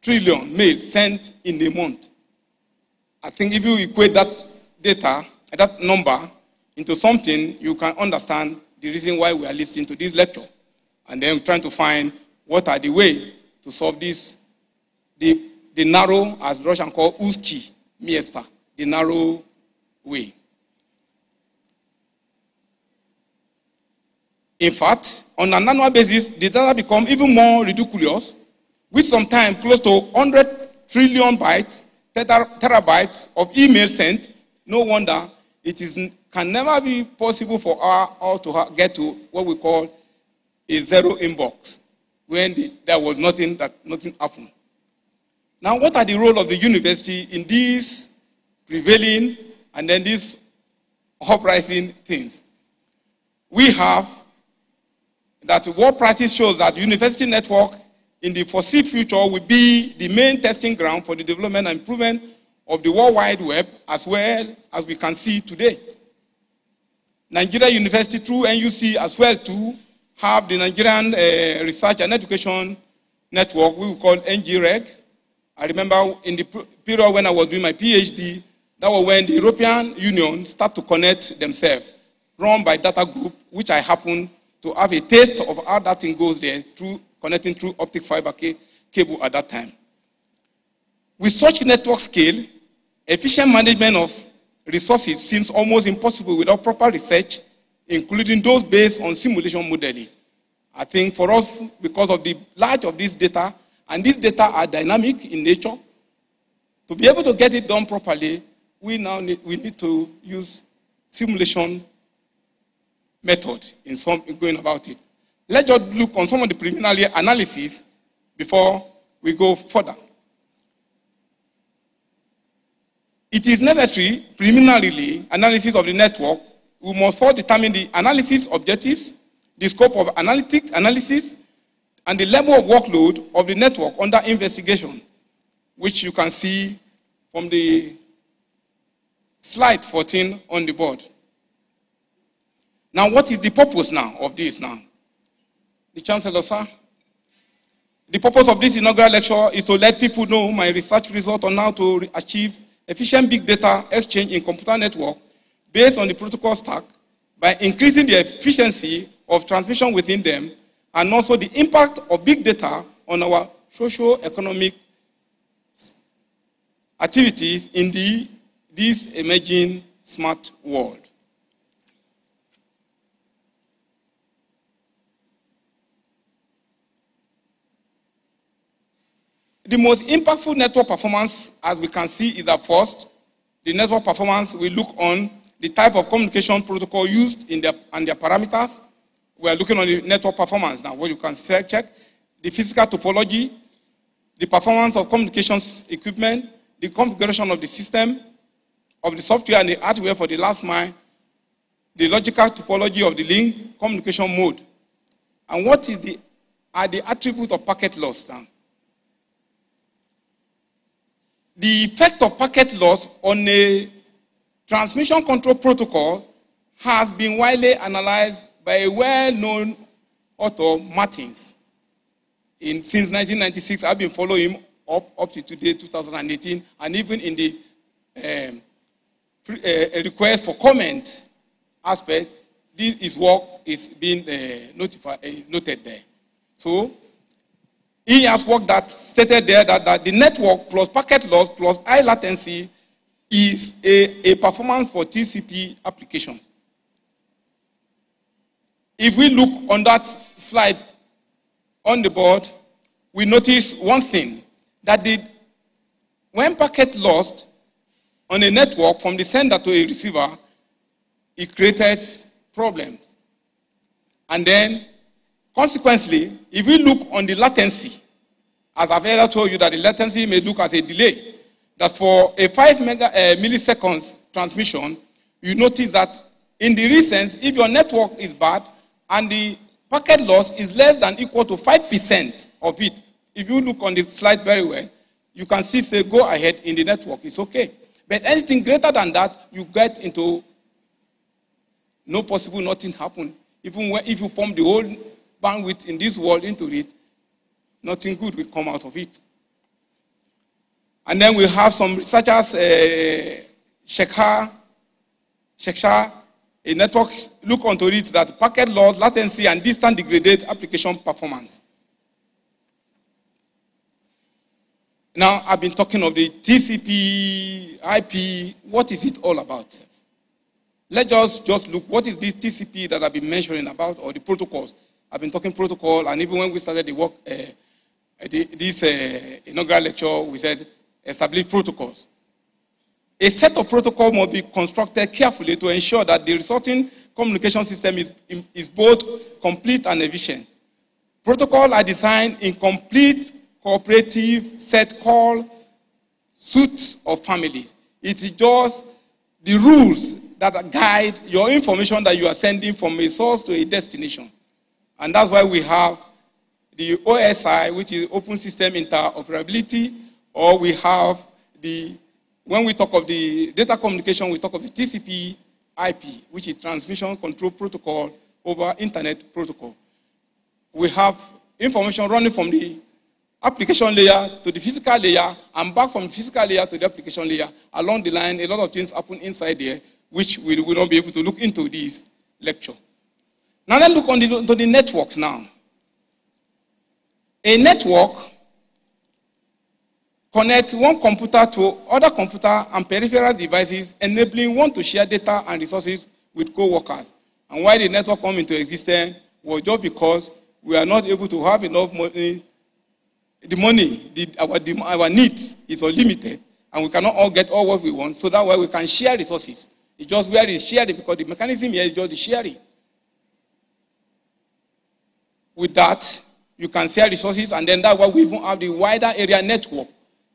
trillion mail sent in a month. I think if you equate that data, that number, into something, you can understand the reason why we are listening to this lecture. And then trying to find what are the way to solve this, the, the narrow, as Russian call, uski miesta, the narrow way. In fact, on an annual basis, the data become even more ridiculous, with sometimes close to 100 trillion bytes, terabytes of email sent. No wonder it is, can never be possible for us all to get to what we call a zero inbox, when the, there was nothing that nothing happened. Now, what are the role of the university in these prevailing and then these uprising things? We have that what practice shows that university network in the foreseeable future will be the main testing ground for the development and improvement of the World Wide Web as well as we can see today. Nigeria University through NUC as well too have the Nigerian uh, Research and Education Network we call NgREN. I remember in the period when I was doing my PhD, that was when the European Union started to connect themselves, run by data group, which I happened to have a taste of how that thing goes there through connecting through optic fiber cable at that time. With such network scale, efficient management of resources seems almost impossible without proper research, including those based on simulation modeling. I think for us, because of the large of this data, and these data are dynamic in nature, to be able to get it done properly, we now need, we need to use simulation method in some in going about it. Let's just look on some of the preliminary analysis before we go further. It is necessary, preliminarily, analysis of the network. We must first determine the analysis objectives, the scope of analytic analysis, and the level of workload of the network under investigation, which you can see from the slide 14 on the board. Now, what is the purpose now of this now? The Chancellor, sir? The purpose of this inaugural lecture is to let people know my research result on how to achieve efficient big data exchange in computer network based on the protocol stack by increasing the efficiency of transmission within them and also the impact of big data on our socio-economic activities in the, this emerging smart world. The most impactful network performance, as we can see, is at first, the network performance we look on the type of communication protocol used in their, and their parameters. We are looking on the network performance now, what you can check. The physical topology, the performance of communications equipment, the configuration of the system, of the software and the hardware for the last mile, the logical topology of the link, communication mode. And what is the, are the attributes of packet loss now? The effect of packet loss on a transmission control protocol has been widely analyzed by a well-known author, Martins. In, since 1996, I've been following him up, up to today, 2018, and even in the um, uh, request for comment aspect, this, his work is being uh, notified, uh, noted there. So he has worked that stated there that, that the network plus packet loss plus high latency is a, a performance for TCP application. If we look on that slide on the board, we notice one thing that the, when packet lost on a network from the sender to a receiver, it created problems. And then, consequently, if we look on the latency, as I've earlier told you that the latency may look as a delay, that for a 5 mega, uh, milliseconds transmission, you notice that in the recent, if your network is bad and the packet loss is less than equal to 5% of it, if you look on the slide very well, you can see say go ahead in the network, it's okay. But anything greater than that, you get into no possible, nothing happen. Even when, if you pump the whole bandwidth in this world into it, nothing good will come out of it. And then we have some researchers, uh, Shekhar, Shekhar, a network, look onto it that packet loss, latency, and distance degraded application performance. Now, I've been talking of the TCP, IP. What is it all about? Let's just, just look. What is this TCP that I've been mentioning about, or the protocols? I've been talking protocol, and even when we started the work, uh, this uh, inaugural lecture, we said establish protocols. A set of protocols must be constructed carefully to ensure that the resulting communication system is, is both complete and efficient. Protocols are designed in complete cooperative set called suits of families. It is just the rules that guide your information that you are sending from a source to a destination. And that's why we have the OSI, which is Open System Interoperability, or we have the, when we talk of the data communication, we talk of the TCP IP, which is Transmission Control Protocol over Internet Protocol. We have information running from the application layer to the physical layer and back from the physical layer to the application layer. Along the line, a lot of things happen inside there, which we will not be able to look into this lecture. Now let's look on the, to the networks now. A network connects one computer to other computer and peripheral devices, enabling one to share data and resources with co-workers. And why the network come into existence was just because we are not able to have enough money the money, the, our, our need is unlimited, and we cannot all get all what we want, so that way we can share resources. It's just where is sharing, because the mechanism here is just the sharing. With that, you can share resources, and then that way we even have the wider area network.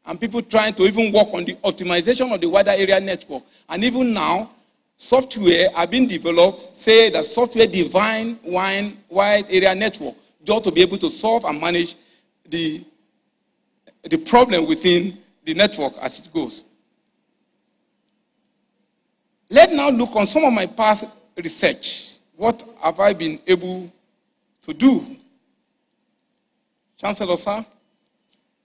And people trying to even work on the optimization of the wider area network. And even now, software are being developed, say the software defined wide wide area network, just to be able to solve and manage the the problem within the network as it goes. Let's now look on some of my past research. What have I been able to do? Chancellor, sir?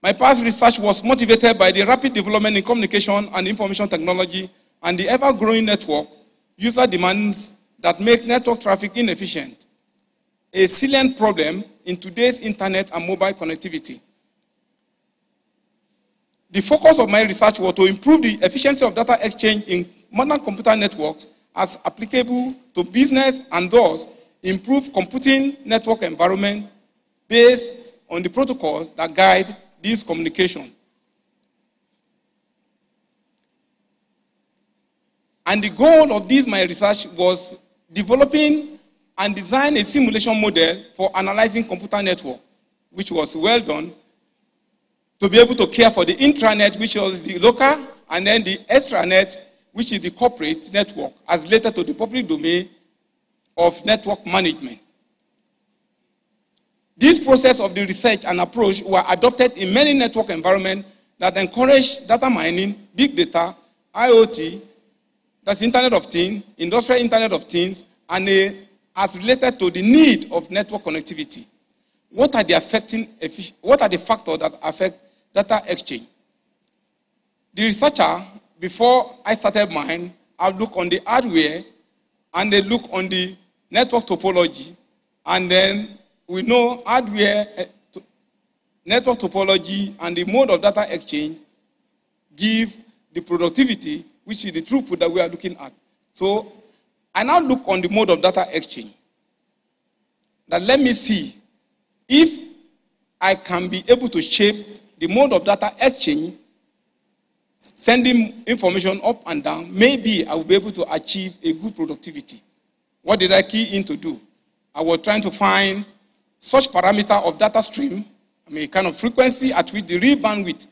My past research was motivated by the rapid development in communication and information technology and the ever growing network user demands that make network traffic inefficient, a salient problem in today's internet and mobile connectivity. The focus of my research was to improve the efficiency of data exchange in modern computer networks as applicable to business and thus improve computing network environment based on the protocols that guide this communication. And the goal of this, my research, was developing and design a simulation model for analyzing computer network, which was well done to be able to care for the intranet, which was the local, and then the extranet, which is the corporate network, as related to the public domain of network management. This process of the research and approach were adopted in many network environments that encourage data mining, big data, IoT, that's Internet of Things, Industrial Internet of Things, and uh, as related to the need of network connectivity. What are the affecting, what are the factors that affect data exchange. The researcher, before I started mine, I look on the hardware and they look on the network topology. And then we know hardware, eh, network topology, and the mode of data exchange give the productivity which is the throughput that we are looking at. So I now look on the mode of data exchange. That let me see if I can be able to shape the mode of data exchange, sending information up and down, maybe I will be able to achieve a good productivity. What did I key in to do? I was trying to find such parameter of data stream, I mean, kind of frequency at which the real bandwidth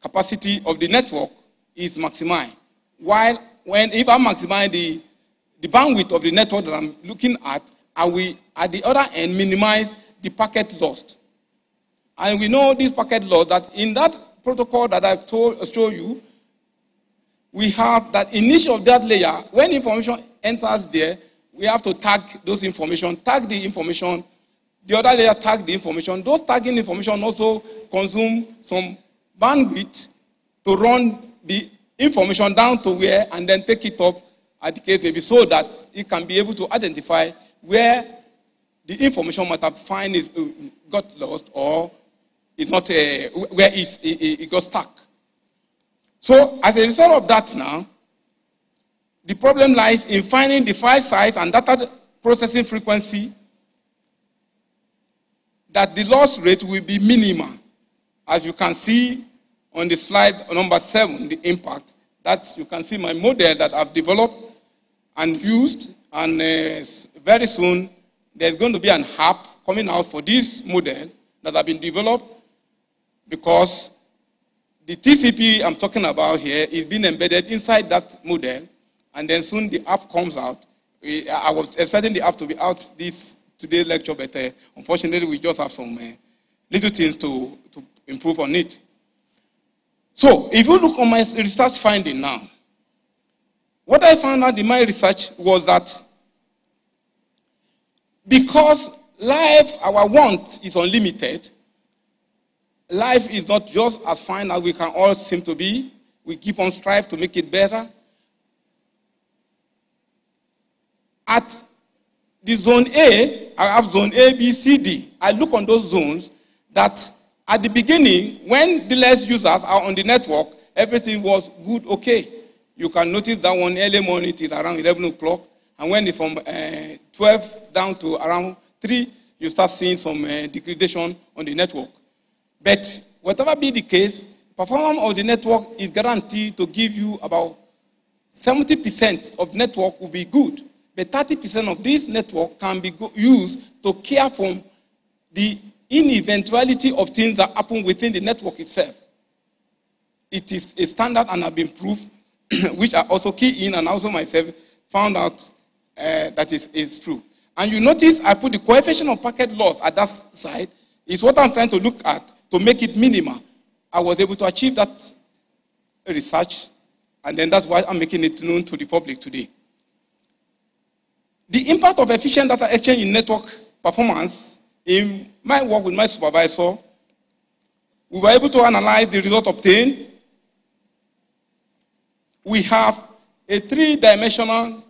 capacity of the network is maximized. While when if I maximize the, the bandwidth of the network that I'm looking at, I will at the other end minimize the packet lost. And we know this packet loss that in that protocol that I've told show you, we have that initial of that layer, when information enters there, we have to tag those information, tag the information, the other layer tag the information. Those tagging information also consume some bandwidth to run the information down to where and then take it up at the case maybe so that it can be able to identify where the information might have find is uh, got lost or it's not uh, where it, it, it got stuck. So as a result of that now, the problem lies in finding the file size and data processing frequency that the loss rate will be minimal. As you can see on the slide number seven, the impact, that you can see my model that I've developed and used, and uh, very soon there's going to be an app coming out for this model that have been developed because the TCP I'm talking about here is being embedded inside that model, and then soon the app comes out. I was expecting the app to be out this today's lecture, but uh, unfortunately, we just have some uh, little things to, to improve on it. So, if you look on my research finding now, what I found out in my research was that because life, our want is unlimited, life is not just as fine as we can all seem to be. We keep on strive to make it better. At the zone A, I have zone A, B, C, D. I look on those zones that at the beginning, when the less users are on the network, everything was good, okay. You can notice that one early morning it is around 11 o'clock. And when it's from uh, 12 down to around 3, you start seeing some uh, degradation on the network. But whatever be the case, performance of the network is guaranteed to give you about 70% of network will be good. But 30% of this network can be used to care for the ineventuality of things that happen within the network itself. It is a standard and have been proved, which I also key in and also myself found out uh, that is, is true. And you notice I put the coefficient of packet loss at that side is what I'm trying to look at to make it minimal. I was able to achieve that research, and then that's why I'm making it known to the public today. The impact of efficient data exchange in network performance, in my work with my supervisor, we were able to analyze the result obtained. We have a three-dimensional,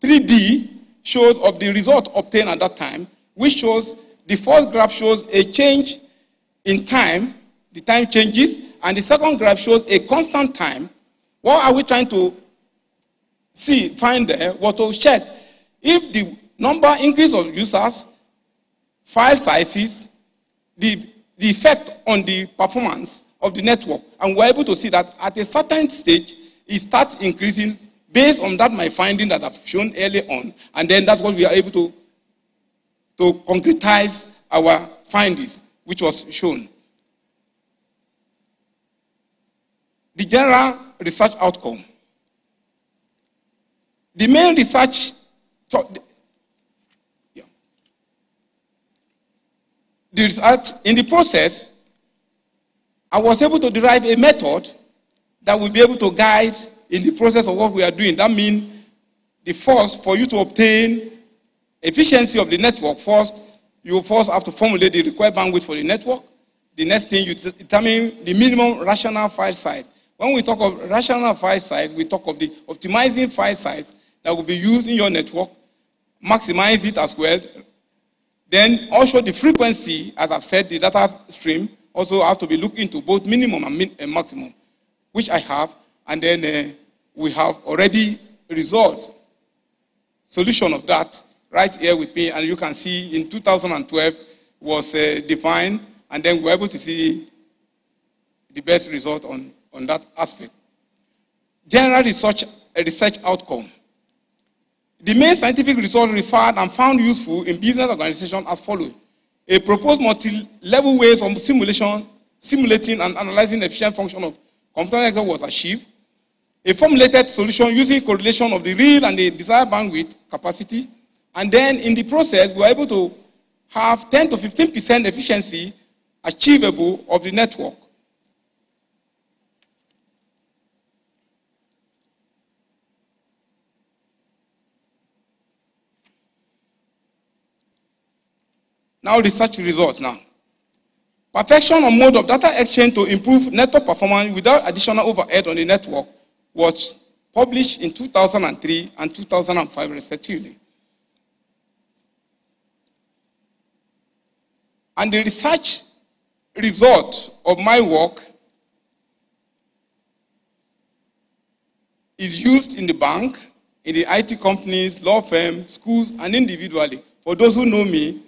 3D shows of the result obtained at that time, which shows the first graph shows a change in time, the time changes, and the second graph shows a constant time. What are we trying to see, find there was to check if the number increase of users, file sizes, the, the effect on the performance of the network. And we're able to see that at a certain stage, it starts increasing based on that my finding that I've shown early on. And then that's what we are able to, to concretize our findings which was shown. The general research outcome. The main research, yeah. the research in the process, I was able to derive a method that will be able to guide in the process of what we are doing. That means the first, for you to obtain efficiency of the network, first, you first have to formulate the required bandwidth for the network. The next thing, you determine the minimum rational file size. When we talk of rational file size, we talk of the optimizing file size that will be used in your network, maximize it as well. Then also the frequency, as I've said, the data stream also have to be looked into both minimum and, min and maximum, which I have. And then uh, we have already resolved solution of that right here with me. And you can see in 2012 was uh, defined, and then we were able to see the best result on, on that aspect. General research, research outcome. The main scientific results referred and found useful in business organization as follows. A proposed multi-level ways of simulation, simulating and analyzing efficient function of computer network was achieved. A formulated solution using correlation of the real and the desired bandwidth capacity. And then in the process, we were able to have 10 to 15% efficiency achievable of the network. Now research results now. Perfection of mode of data exchange to improve network performance without additional overhead on the network was published in 2003 and 2005 respectively. And the research result of my work is used in the bank, in the IT companies, law firms, schools, and individually. For those who know me,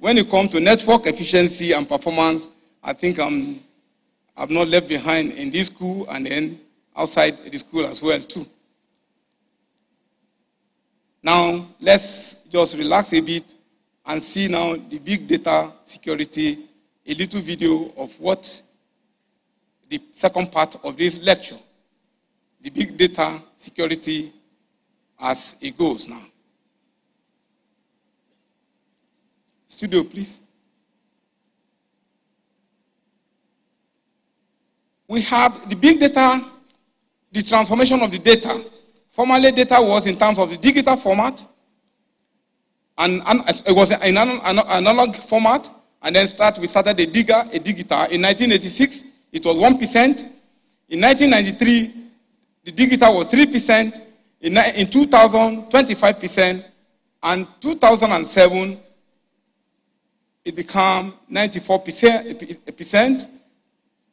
when it comes to network efficiency and performance, I think I'm, I've not left behind in this school and then outside the school as well too. Now, let's just relax a bit and see now the big data security, a little video of what the second part of this lecture, the big data security as it goes now. Studio, please. We have the big data, the transformation of the data. Formerly, data was in terms of the digital format, and, and it was in an analog format, and then start, we started a digger, a digital. In 1986, it was 1%. In 1993, the digital was 3%. In, in 2000, 25%. And 2007, it became 94%,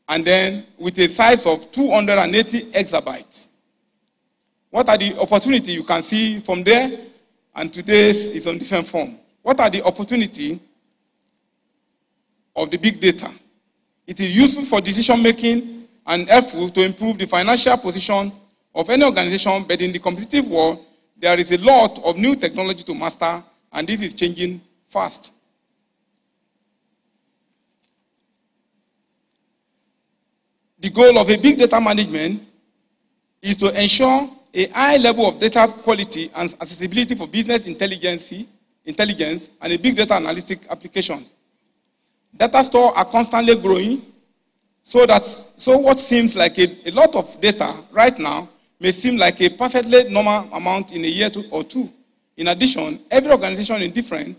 and then with a size of 280 exabytes. What are the opportunities you can see from there? And today's is on different form. What are the opportunity of the big data? It is useful for decision making and helpful to improve the financial position of any organization, but in the competitive world, there is a lot of new technology to master, and this is changing fast. The goal of a big data management is to ensure a high level of data quality and accessibility for business intelligence, intelligence and a big data analytic application. Data stores are constantly growing, so that so what seems like a, a lot of data right now may seem like a perfectly normal amount in a year or two. In addition, every organization is different,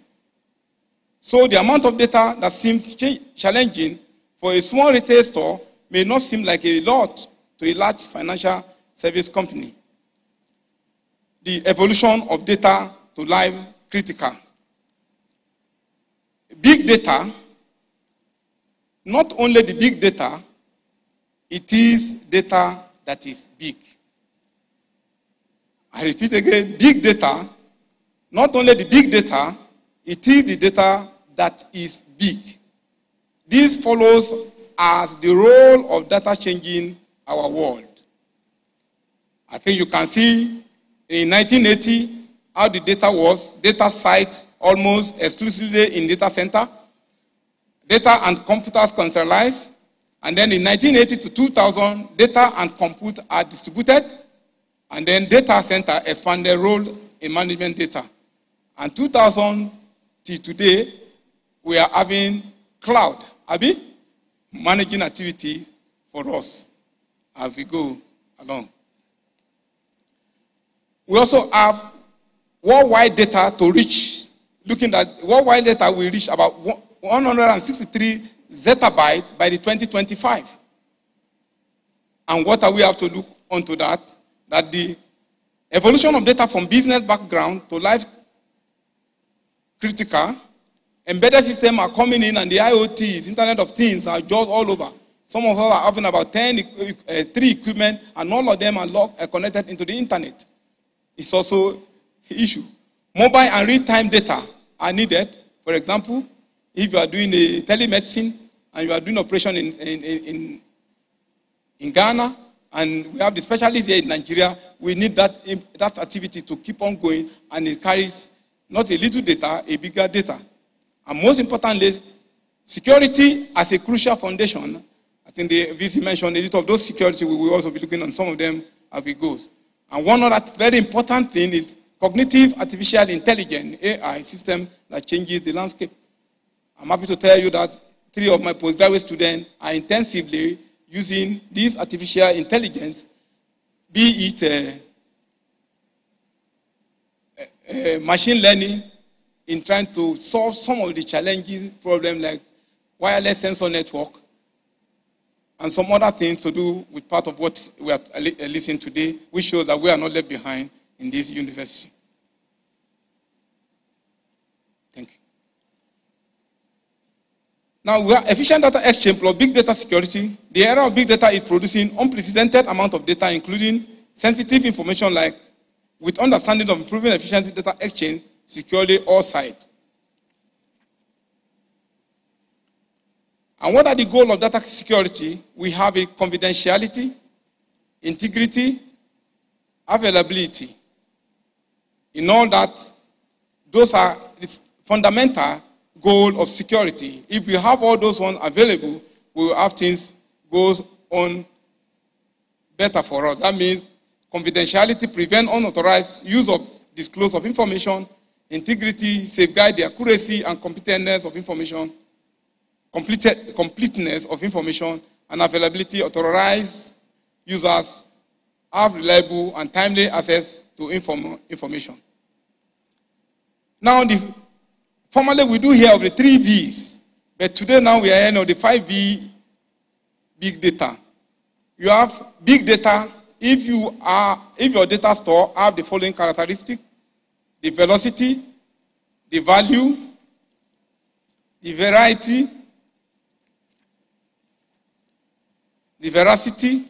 so the amount of data that seems challenging for a small retail store may not seem like a lot to a large financial service company. The evolution of data to life critical. Big data, not only the big data, it is data that is big. I repeat again big data, not only the big data, it is the data that is big. This follows as the role of data changing our world. I think you can see in 1980 how the data was. Data sites almost exclusively in data center. Data and computers centralized. And then in 1980 to 2000, data and compute are distributed. And then data center expanded role in management data. And 2000 to today, we are having cloud. Abi? Managing activities for us as we go along. We also have worldwide data to reach. Looking at worldwide data, we reach about 163 zettabyte by the 2025. And what are we have to look onto that? That the evolution of data from business background to life critical Embedded systems are coming in and the IoTs, Internet of Things, are just all over. Some of us are having about 10, uh, three equipment, and all of them are locked, uh, connected into the internet. It's also an issue. Mobile and real-time data are needed. For example, if you are doing a telemedicine and you are doing operation in, in, in, in Ghana, and we have the specialists here in Nigeria, we need that, that activity to keep on going, and it carries not a little data, a bigger data. And most importantly, security as a crucial foundation. I think the VC mentioned a little of those security. We will also be looking on some of them as we go. And one other very important thing is cognitive artificial intelligence, AI system that changes the landscape. I'm happy to tell you that three of my postgraduate students are intensively using this artificial intelligence, be it uh, uh, machine learning, in trying to solve some of the challenging problems like wireless sensor network, and some other things to do with part of what we are uh, listening today, which shows that we are not left behind in this university. Thank you. Now, we are efficient data exchange plus big data security. The era of big data is producing unprecedented amount of data, including sensitive information like with understanding of improving efficiency data exchange securely all sides. And what are the goals of data security? We have a confidentiality, integrity, availability. In all that, those are the fundamental goal of security. If we have all those ones available, we will have things goes on better for us. That means confidentiality, prevent unauthorized use of disclose of information, integrity, safeguard the accuracy and completeness of information, completeness of information, and availability, authorize users have reliable and timely access to inform, information. Now, the Formerly, we do hear of the three V's, but today now we are hearing of the five V big data. You have big data if you are if your data store have the following characteristic: the velocity, the value, the variety, the veracity.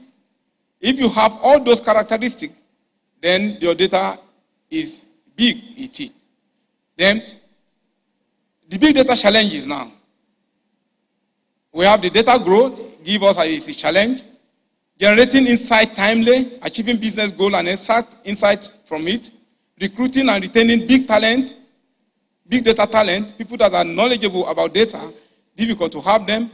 If you have all those characteristics, then your data is big, it is. Then the big data challenge is now. We have the data growth, give us a, a challenge. Generating insight timely, achieving business goal and extract insight from it. Recruiting and retaining big talent, big data talent, people that are knowledgeable about data, difficult to have them.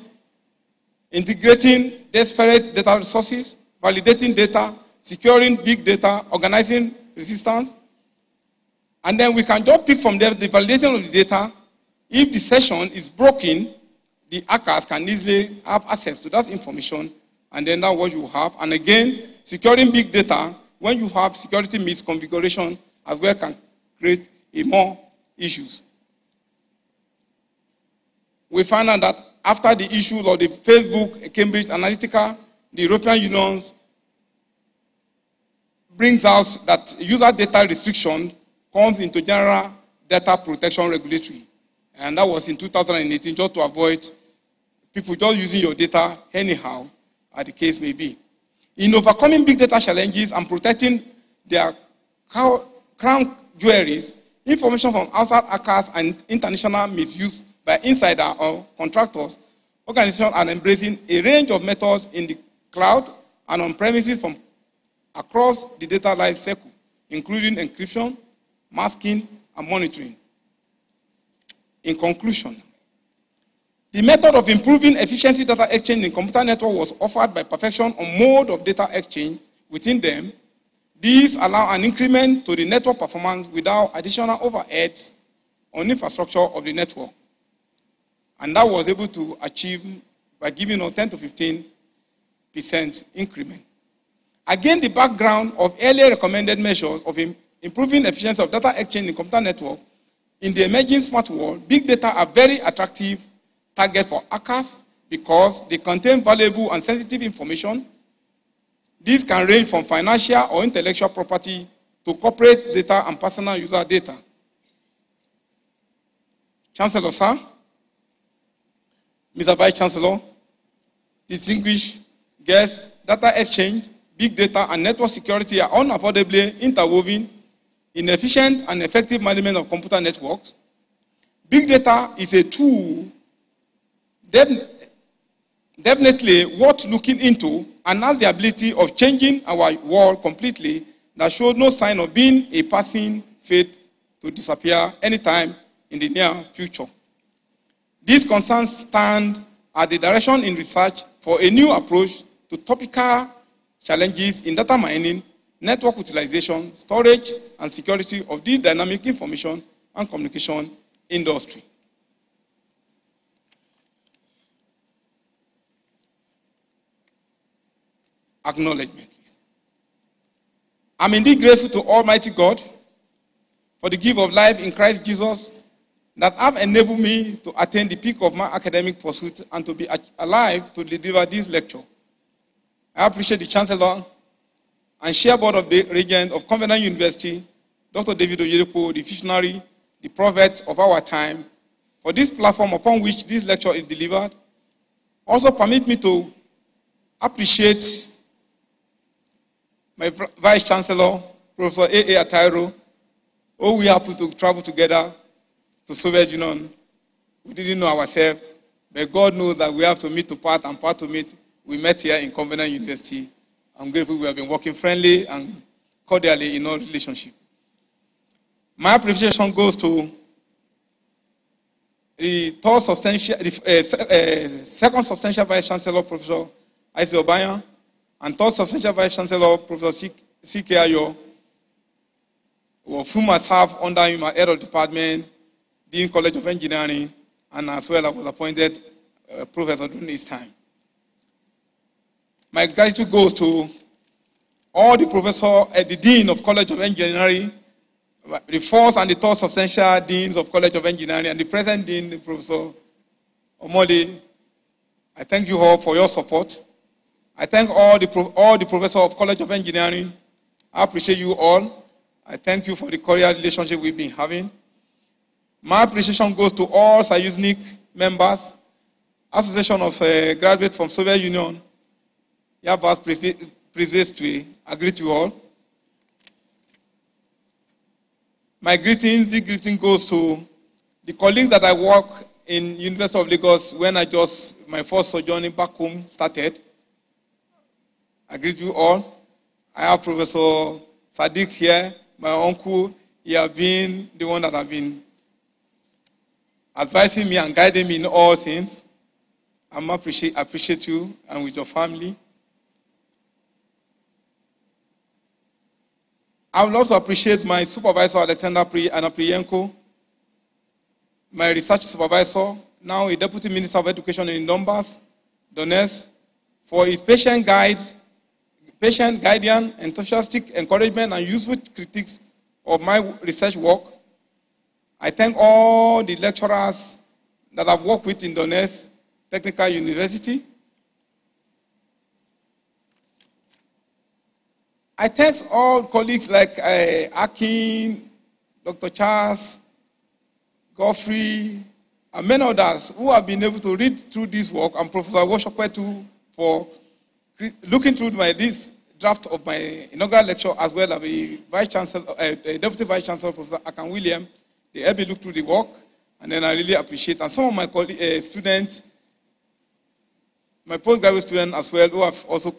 Integrating disparate data resources, validating data, securing big data, organizing resistance. And then we can just pick from there the validation of the data if the session is broken, the hackers can easily have access to that information, and then that's what you have. And again, securing big data, when you have security misconfiguration, as well can create more issues. We find out that after the issue of the Facebook, Cambridge Analytica, the European Union brings out that user data restriction comes into general data protection regulatory. And that was in 2018, just to avoid people just using your data anyhow, as the case may be. In overcoming big data challenges and protecting their crown jewelries, information from outside hackers and international misuse by insider or contractors, organizations are embracing a range of methods in the cloud and on premises from across the data life cycle, including encryption, masking, and monitoring. In conclusion, the method of improving efficiency data exchange in computer network was offered by perfection on mode of data exchange within them. These allow an increment to the network performance without additional overheads on infrastructure of the network. And that was able to achieve by giving a 10 to 15 percent increment. Again, the background of earlier recommended measures of improving efficiency of data exchange in computer network in the emerging smart world, big data are very attractive targets for hackers because they contain valuable and sensitive information. These can range from financial or intellectual property to corporate data and personal user data. Chancellor, sir, Mr. Vice Chancellor, distinguished guests, data exchange, big data, and network security are unavoidably interwoven in efficient and effective management of computer networks. Big data is a tool definitely worth looking into and has the ability of changing our world completely that shows no sign of being a passing fate to disappear anytime in the near future. These concerns stand at the direction in research for a new approach to topical challenges in data mining, network utilization, storage, and security of this dynamic information and communication industry. Acknowledgement. I'm indeed grateful to Almighty God for the gift of life in Christ Jesus that have enabled me to attain the peak of my academic pursuit and to be alive to deliver this lecture. I appreciate the Chancellor and Chair Board of the Regent of Covenant University, Dr. David Oyedepo, the visionary, the prophet of our time, for this platform upon which this lecture is delivered. Also permit me to appreciate my Vice Chancellor, Professor A. A. Atayero. Oh, we happened to travel together to Soviet Union. We didn't know ourselves, but God knows that we have to meet to part and part to meet. We met here in Covenant University. I'm grateful we have been working friendly and cordially in our relationship. My appreciation goes to the third substantial, the, uh, uh, second substantial Vice Chancellor, Professor Aize Obayan, and third substantial Vice Chancellor, Professor C.K. Ayo, of whom I serve under him as head of department, Dean College of Engineering, and as well I was appointed uh, professor during this time. My gratitude goes to all the professor, uh, the Dean of College of Engineering, the fourth and the third substantial deans of College of Engineering, and the present dean, Professor Omoli. I thank you all for your support. I thank all the, all the professors of College of Engineering. I appreciate you all. I thank you for the cordial relationship we've been having. My appreciation goes to all SAUSNIC members, Association of uh, Graduates from Soviet Union, Yabas Previously, I greet you all. My greetings, the greeting goes to the colleagues that I work in University of Lagos when I just, my first sojourning back home started. I greet you all. I have Professor Sadiq here, my uncle. He has been the one that has been advising me and guiding me in all things. I appreciate, appreciate you and with your family. I would also appreciate my supervisor, Alexander Anoprienko, my research supervisor, now a deputy minister of education in Donbass, Donetsk, for his patient guides, patient guidance, enthusiastic encouragement, and useful critiques of my research work. I thank all the lecturers that I've worked with in Donetsk Technical University. I thank all colleagues like uh, Akin, Dr. Charles, Godfrey, and many others who have been able to read through this work, and Professor Woshokwetu for looking through my, this draft of my inaugural lecture, as well as the Vice Chancellor, uh, Deputy Vice Chancellor, Professor Akan William. They helped me look through the work, and then I really appreciate. And some of my uh, students, my postgraduate students as well, who have also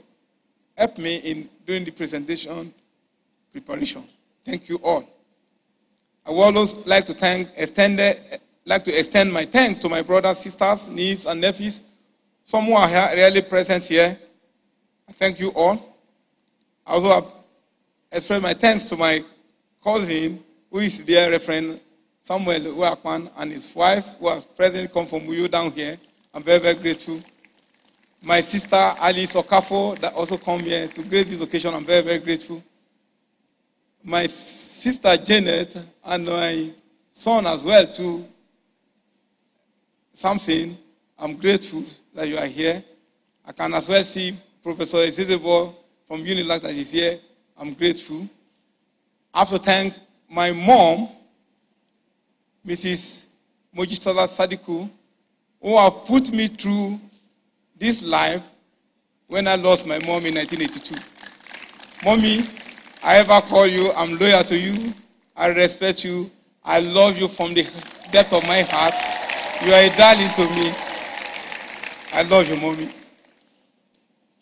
helped me in doing the presentation preparation. Thank you all. I would also like to thank extended, like to extend my thanks to my brothers, sisters, nieces, and nephews, some who are here, really present here. I thank you all. I also express my thanks to my cousin, who is dear Reverend Samuel Uakman, and his wife, who has presently come from Uyo down here. I'm very, very grateful my sister Alice Okafo that also come here to grace this occasion. I'm very, very grateful. My sister Janet and my son as well too. Something. I'm grateful that you are here. I can as well see Professor Ezezebo from Unilag that is here. I'm grateful. I have to thank my mom, Mrs. Mojitala Sadiku, who have put me through this life when I lost my mom in 1982. Mommy, I ever call you, I'm loyal to you, I respect you, I love you from the depth of my heart. You are a darling to me. I love you, mommy.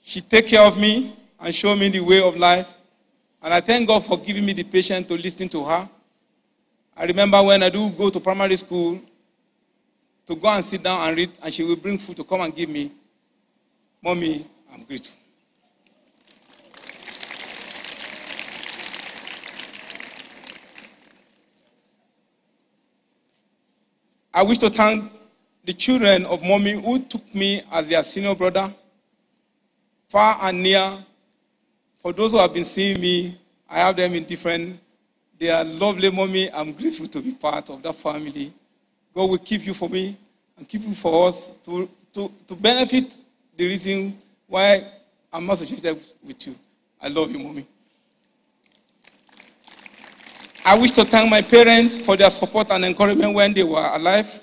She take care of me and show me the way of life. And I thank God for giving me the patience to listen to her. I remember when I do go to primary school to go and sit down and read, and she will bring food to come and give me. Mommy, I'm grateful. I wish to thank the children of mommy who took me as their senior brother, far and near. For those who have been seeing me, I have them in different. They are lovely, mommy. I'm grateful to be part of that family. God will keep you for me and keep you for us to, to, to benefit the reason why I'm associated with you. I love you, mommy. I wish to thank my parents for their support and encouragement when they were alive.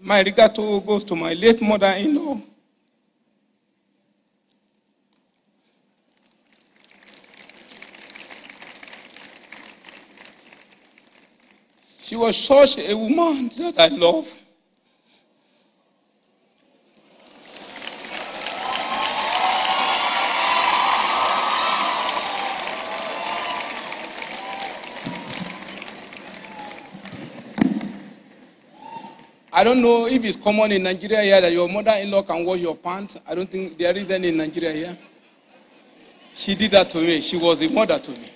My regard goes to my late mother-in-law. She was such a woman that I love. I don't know if it's common in Nigeria here that your mother-in-law can wash your pants. I don't think there is any in Nigeria here. She did that to me. She was a mother to me.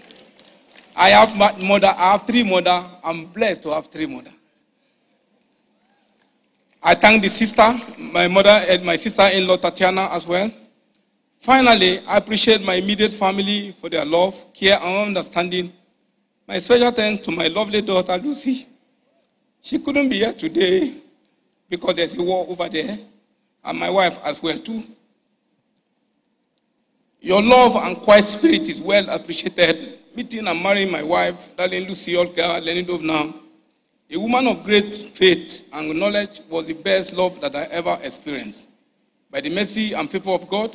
I have mother. I have three mother. I'm blessed to have three mother. I thank the sister, my mother, and my sister-in-law Tatiana as well. Finally, I appreciate my immediate family for their love, care, and understanding. My special thanks to my lovely daughter Lucy. She couldn't be here today because there's a war over there, and my wife as well too. Your love and quiet spirit is well appreciated. Meeting and marrying my wife, darling Lucy Olga Lenidov now, a woman of great faith and knowledge, was the best love that I ever experienced. By the mercy and favor of God,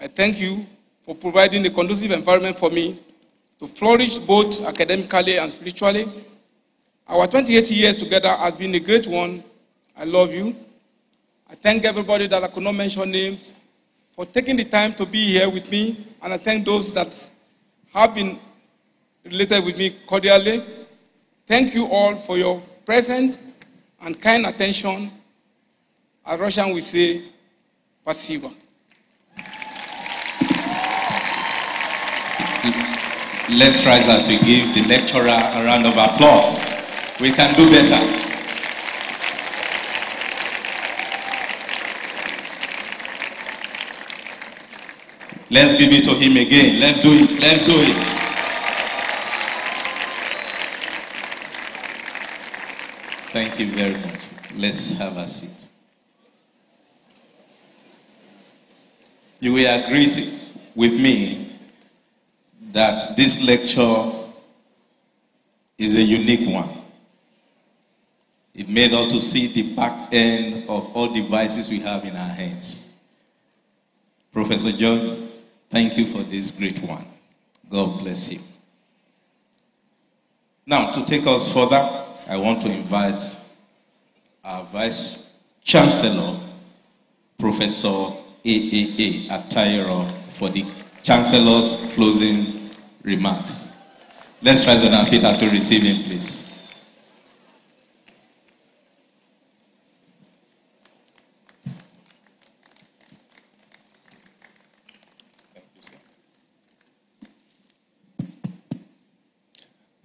I thank you for providing a conducive environment for me to flourish both academically and spiritually. Our 28 years together has been a great one I love you. I thank everybody that I could not mention names for taking the time to be here with me. And I thank those that have been related with me cordially. Thank you all for your present and kind attention. As Russian we say, спасибо. Let's rise as we give the lecturer a round of applause. We can do better. Let's give it to him again. Let's do it. Let's do it. Thank you very much. Let's have a seat. You will agree with me that this lecture is a unique one. It made us to see the back end of all devices we have in our hands. Professor John, Thank you for this great one. God bless you. Now, to take us further, I want to invite our Vice Chancellor, Professor AAA Atayero, for the Chancellor's closing remarks. Let's rise on our feet as we receive him, please.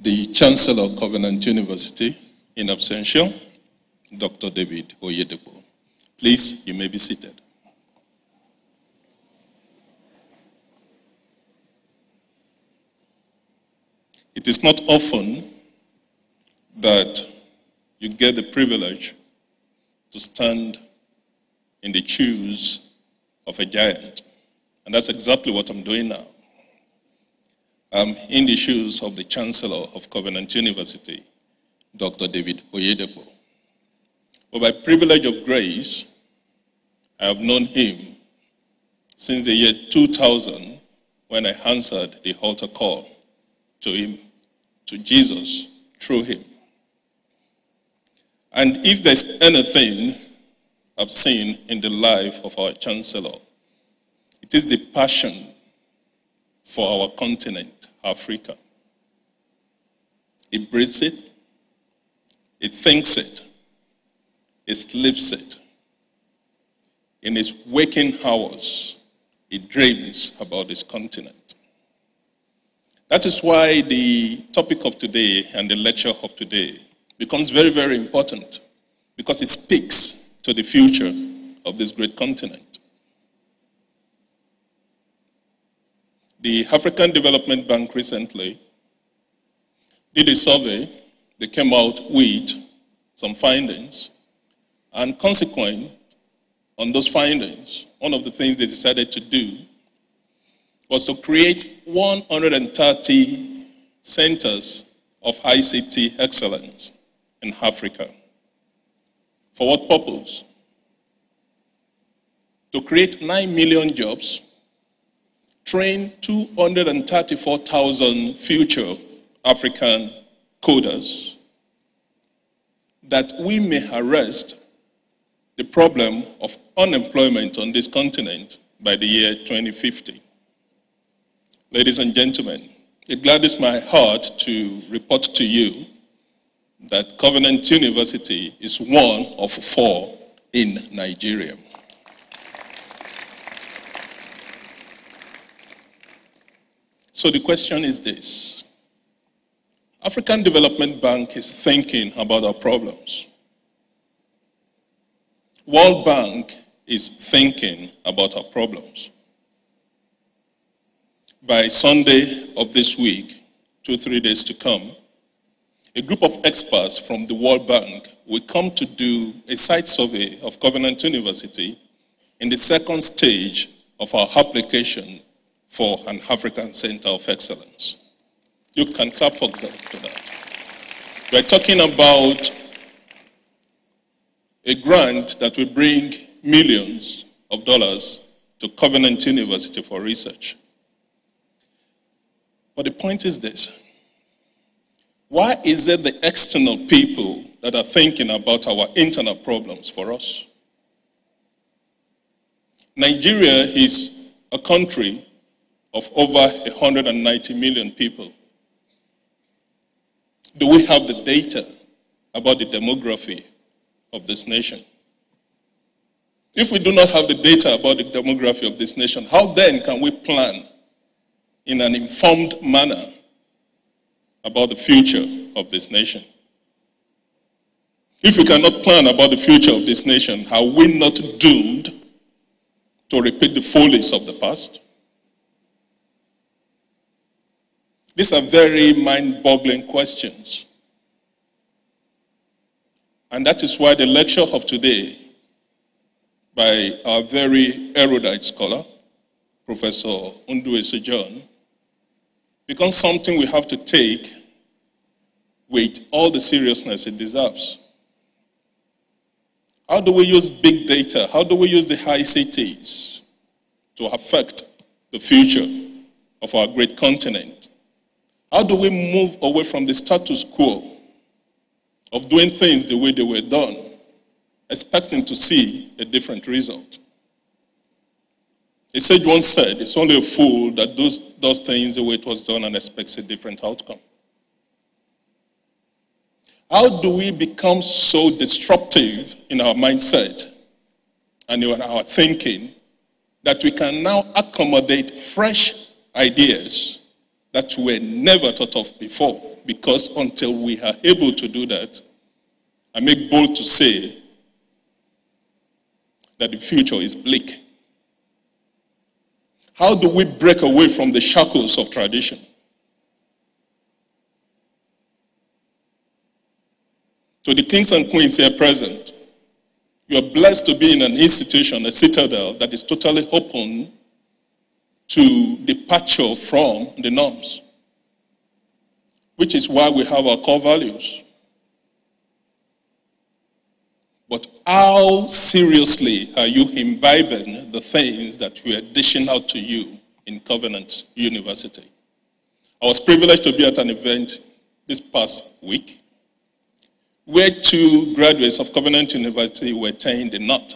the Chancellor of Covenant University in absentia, Dr. David Oyedepo. Please, you may be seated. It is not often that you get the privilege to stand in the shoes of a giant. And that's exactly what I'm doing now. I'm in the shoes of the Chancellor of Covenant University, Dr. David Oyedepo. But by privilege of grace, I have known him since the year 2000 when I answered the altar call to him, to Jesus through him. And if there's anything I've seen in the life of our Chancellor, it is the passion for our continent, Africa. It breathes it, it thinks it, it sleeps it. In its waking hours, it dreams about this continent. That is why the topic of today and the lecture of today becomes very, very important because it speaks to the future of this great continent. The African Development Bank recently did a survey. They came out with some findings. And consequent on those findings, one of the things they decided to do was to create 130 centers of ICT excellence in Africa. For what purpose? To create 9 million jobs, train 234,000 future African coders, that we may arrest the problem of unemployment on this continent by the year 2050. Ladies and gentlemen, it gladdens my heart to report to you that Covenant University is one of four in Nigeria. So the question is this African Development Bank is thinking about our problems. World Bank is thinking about our problems. By Sunday of this week, two, three days to come, a group of experts from the World Bank will come to do a site survey of Covenant University in the second stage of our application for an African Center of Excellence. You can clap for that. We're talking about a grant that will bring millions of dollars to Covenant University for research. But the point is this why is it the external people that are thinking about our internal problems for us? Nigeria is a country of over 190 million people. Do we have the data about the demography of this nation. If we do not have the data about the demography of this nation, how then can we plan in an informed manner about the future of this nation? If we cannot plan about the future of this nation, are we not doomed to repeat the follies of the past? These are very mind boggling questions. And that is why the lecture of today by our very erudite scholar, Professor Ndueso John, becomes something we have to take with all the seriousness it deserves. How do we use big data? How do we use the high ICTs to affect the future of our great continent? How do we move away from the status quo of doing things the way they were done, expecting to see a different result. A sage once said, It's only a fool that does, does things the way it was done and expects a different outcome. How do we become so disruptive in our mindset and in our thinking that we can now accommodate fresh ideas that were never thought of before. Because until we are able to do that, I make bold to say that the future is bleak. How do we break away from the shackles of tradition? To the kings and queens here present, you are blessed to be in an institution, a citadel that is totally open to departure from the norms, which is why we have our core values. But how seriously are you imbibing the things that we are dishing out to you in Covenant University? I was privileged to be at an event this past week where two graduates of Covenant University were tying the knot.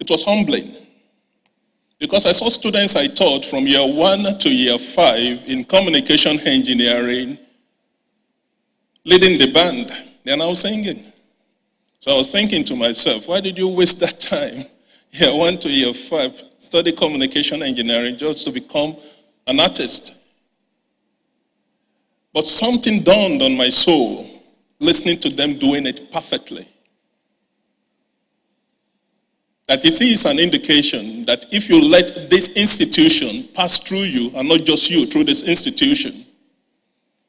It was humbling because I saw students I taught from year one to year five in communication engineering leading the band. They're now singing. So I was thinking to myself, why did you waste that time? Year one to year five, study communication engineering just to become an artist. But something dawned on my soul listening to them doing it perfectly. That it is an indication that if you let this institution pass through you, and not just you, through this institution,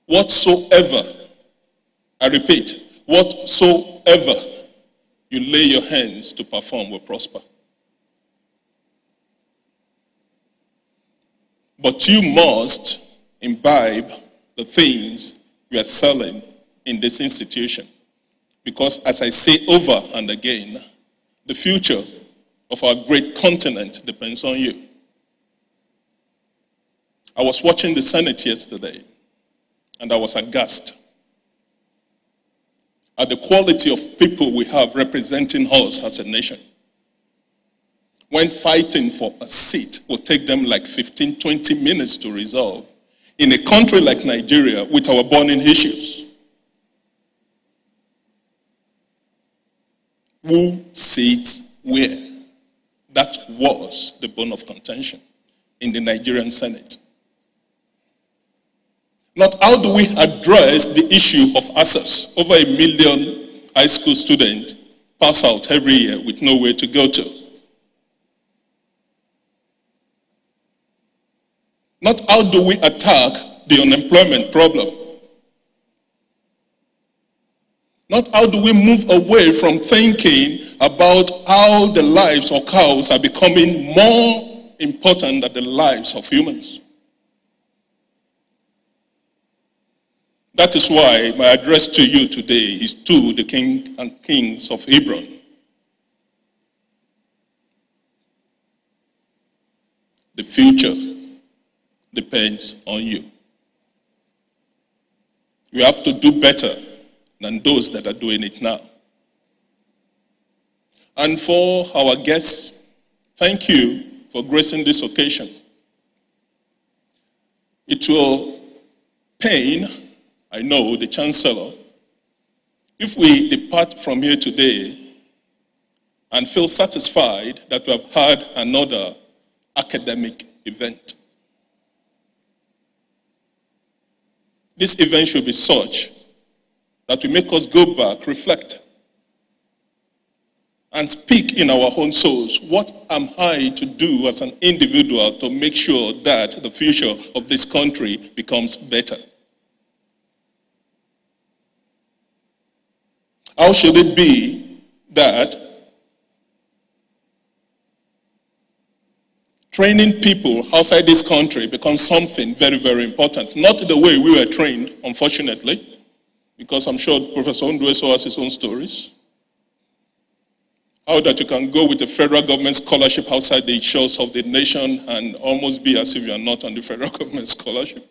whatsoever I repeat, whatsoever you lay your hands to perform will prosper. But you must imbibe the things we are selling in this institution. Because, as I say over and again, the future of our great continent depends on you. I was watching the Senate yesterday, and I was aghast at the quality of people we have representing us as a nation. When fighting for a seat will take them like 15, 20 minutes to resolve in a country like Nigeria with our burning issues. Who sits where? That was the bone of contention in the Nigerian Senate. Not how do we address the issue of access. Over a million high school students pass out every year with nowhere to go to. Not how do we attack the unemployment problem. Not how do we move away from thinking about how the lives of cows are becoming more important than the lives of humans. That is why my address to you today is to the king and kings of Hebron. The future depends on you. You have to do better than those that are doing it now. And for our guests, thank you for gracing this occasion. It will pain I know, the Chancellor, if we depart from here today and feel satisfied that we have had another academic event, this event should be such that we make us go back, reflect, and speak in our own souls. What am I to do as an individual to make sure that the future of this country becomes better? How should it be that training people outside this country becomes something very, very important? Not the way we were trained, unfortunately, because I'm sure Professor Ndueso has his own stories. How that you can go with a federal government scholarship outside the shores of the nation and almost be as if you are not on the federal government scholarship.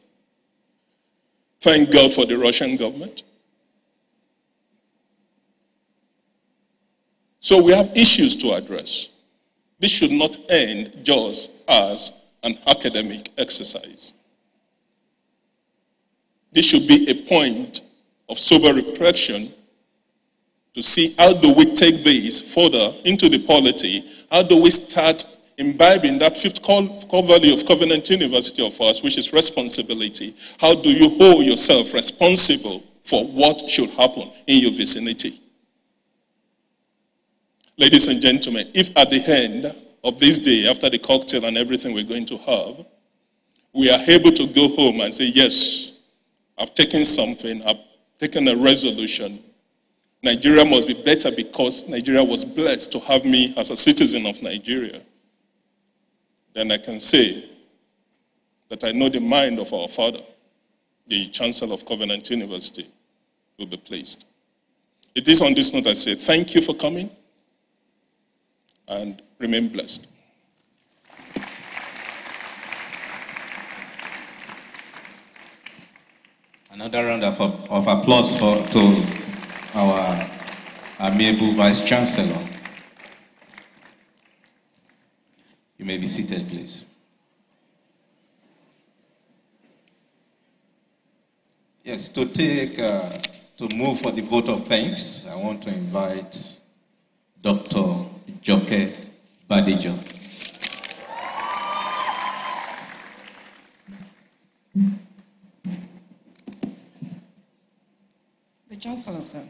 Thank God for the Russian government. So we have issues to address. This should not end just as an academic exercise. This should be a point of sober reflection to see how do we take this further into the polity? How do we start imbibing that fifth core, value of Covenant University of us, which is responsibility? How do you hold yourself responsible for what should happen in your vicinity? Ladies and gentlemen, if at the end of this day, after the cocktail and everything we're going to have, we are able to go home and say, Yes, I've taken something, I've taken a resolution. Nigeria must be better because Nigeria was blessed to have me as a citizen of Nigeria. Then I can say that I know the mind of our father, the Chancellor of Covenant University, will be pleased. It is on this note I say thank you for coming and remain blessed. Another round of, of applause for, to our amiable Vice Chancellor. You may be seated, please. Yes, to take, uh, to move for the vote of thanks, I want to invite Dr. Joke Badejo. Chancellor, sir,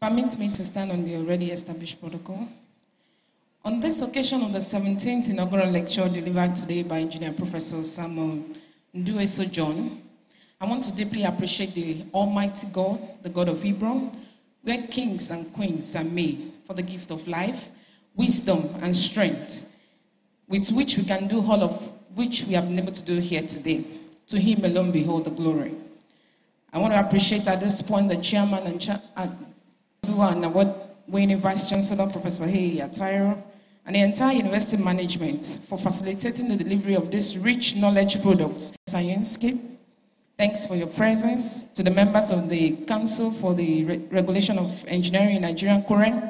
permit me to stand on the already established protocol. On this occasion of the 17th inaugural lecture delivered today by Engineer Professor Samuel Ndueso John, I want to deeply appreciate the Almighty God, the God of Hebron, where kings and queens are made for the gift of life, wisdom, and strength, with which we can do all of which we have been able to do here today. To him alone be all the glory. I want to appreciate at this point the chairman and, cha- and award winning vice chancellor, Professor Hey Atayero, and the entire university management for facilitating the delivery of this rich knowledge product. Sayinski, thanks for your presence. To the members of the Council for the Re- Regulation of Engineering in Nigerian Current,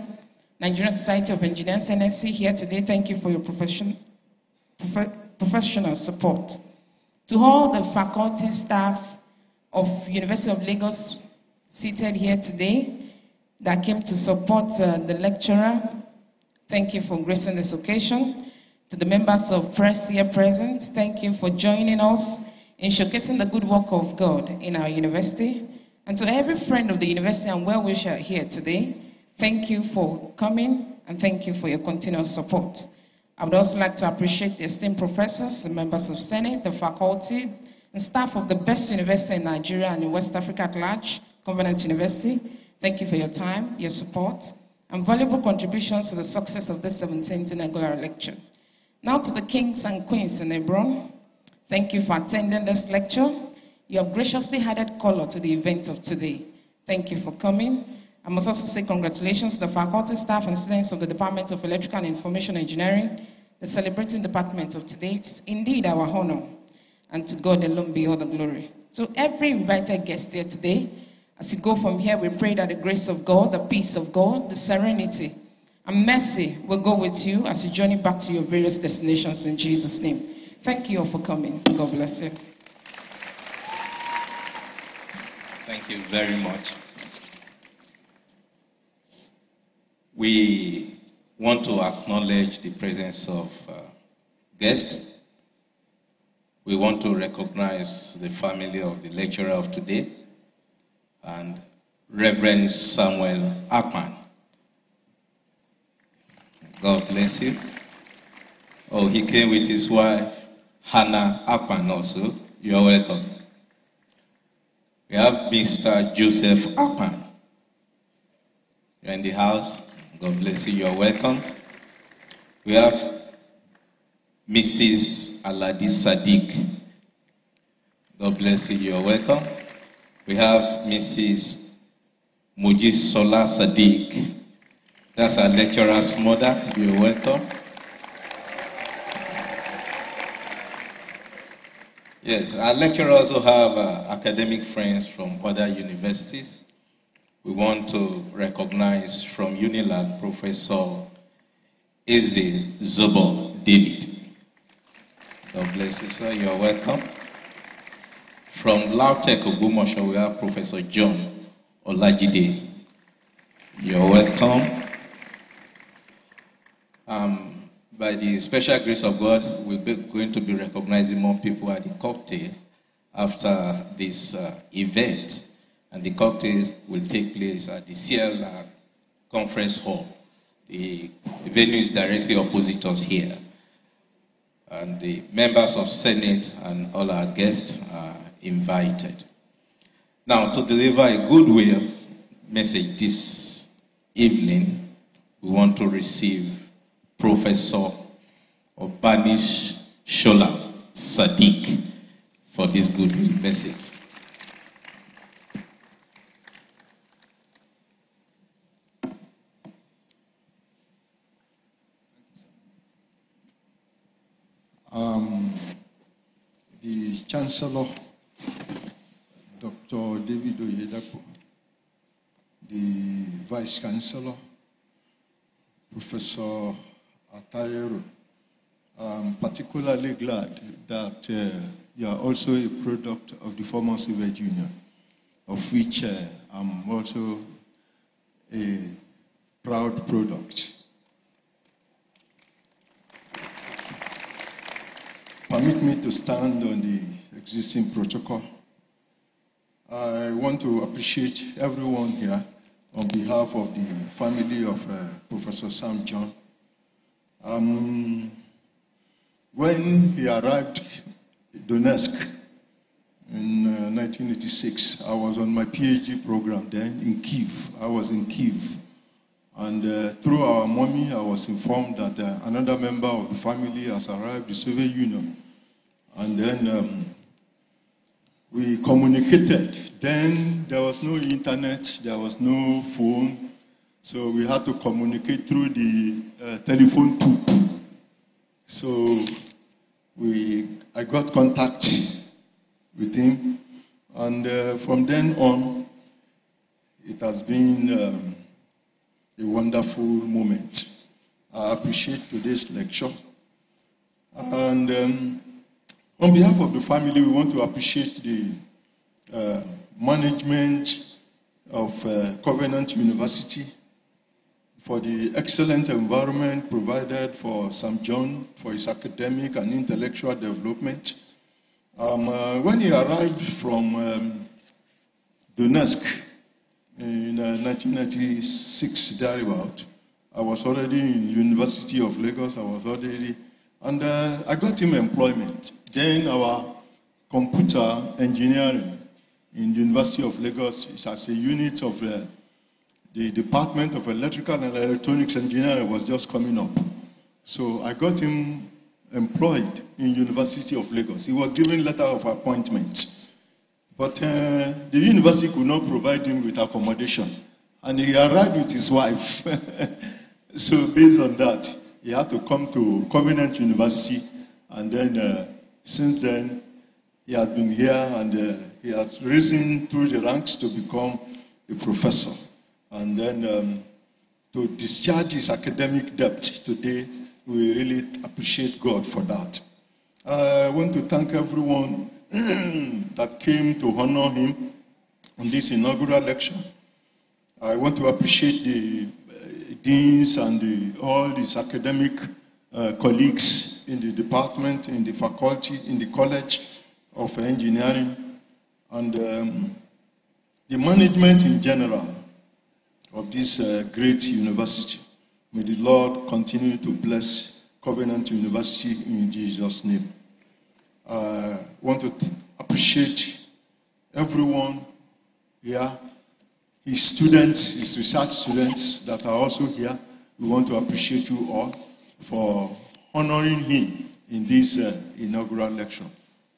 Nigerian Society of Engineers, NSE, here today, thank you for your profession, prof- professional support. To all the faculty staff of University of Lagos seated here today that came to support uh, the lecturer, thank you for gracing this occasion. To the members of press here present, thank you for joining us in showcasing the good work of God in our university. And to every friend of the university and well wisher here today, thank you for coming and thank you for your continuous support. I would also like to appreciate the esteemed professors, the members of Senate, the faculty, and staff of the best university in Nigeria and in West Africa at large, Covenant University. Thank you for your time, your support, and valuable contributions to the success of this 17th inaugural lecture. Now to the kings and queens in Hebron, thank you for attending this lecture. You have graciously added color to the event of today. Thank you for coming. I must also say congratulations to the faculty, staff, and students of the Department of Electrical and Information Engineering, the celebrating department of today. It's indeed our honor, and to God alone be all the glory. To every invited guest here today, as you go from here, we pray that the grace of God, the peace of God, the serenity, and mercy will go with you as you journey back to your various destinations in Jesus' name. Thank you all for coming. God bless you. Thank you very much. We want to acknowledge the presence of uh, guests. We want to recognize the family of the lecturer of today and Reverend Samuel Akman. God bless you. Oh, he came with his wife, Hannah Akman, also. You are welcome. We have Mr. Joseph Akman. You're in the house. God bless you. You're welcome. We have Mrs. Aladi Sadiq. God bless you. You're welcome. We have Mrs. Mujisola Sadiq. That's our lecturer's mother. You're welcome. Yes, our lecturers also have uh, academic friends from other universities. We want to recognize from UNILAG Professor Eze Zobo David. God bless you, sir. You're welcome. From Lautech Ogbomoso, we have Professor John Olajide. You're welcome. Um, by the special grace of God, we're going to be recognizing more people at the cocktail after this uh, event. And the cocktails will take place at the CLR Conference Hall. The venue is directly opposite us here. And the members of Senate and all our guests are invited. Now, to deliver a goodwill message this evening, we want to receive Professor Obanish Shola Sadiq for this good message. Chancellor, Dr. David Oyedepo, the Vice Chancellor, Professor Atayero. I'm particularly glad that uh, you are also a product of the former Soviet Union, of which uh, I'm also a proud product. Permit me to stand on the existing protocol. I want to appreciate everyone here on behalf of the family of uh, Professor Sam John. Um, when he arrived in Donetsk in uh, 1986, I was on my PhD program then in Kiev. I was in Kiev. And uh, through our mommy, I was informed that uh, another member of the family has arrived, the Soviet Union. And then um, we communicated. Then there was no internet, there was no phone. So we had to communicate through the uh, telephone tube. So we, I got contact with him. And uh, from then on, it has been um, a wonderful moment. I appreciate today's lecture. And um, on behalf of the family, we want to appreciate the uh, management of uh, Covenant University for the excellent environment provided for Sam John for his academic and intellectual development. Um, uh, when he arrived from um, Donetsk in 1996, thereabout, I was already in University of Lagos. I was already, and uh, I got him employment. Then our computer engineering in the University of Lagos is as a unit of uh, the Department of Electrical and Electronics Engineering was just coming up. So I got him employed in University of Lagos. He was given letter of appointment. But uh, the university could not provide him with accommodation. And he arrived with his wife. so based on that, he had to come to Covenant University. And then uh, since then, he has been here and uh, he has risen through the ranks to become a professor and then um, to discharge his academic debt today. We really appreciate God for that. I want to thank everyone that came to honor him on this inaugural lecture. I want to appreciate the uh, deans and the, all these academic uh, colleagues in the department, in the faculty, in the college of engineering, and um, the management in general of this uh, great university. May the Lord continue to bless Covenant University in Jesus' name. I want to appreciate everyone here, his students, his research students that are also here. We want to appreciate you all for honoring him in this uh, inaugural lecture.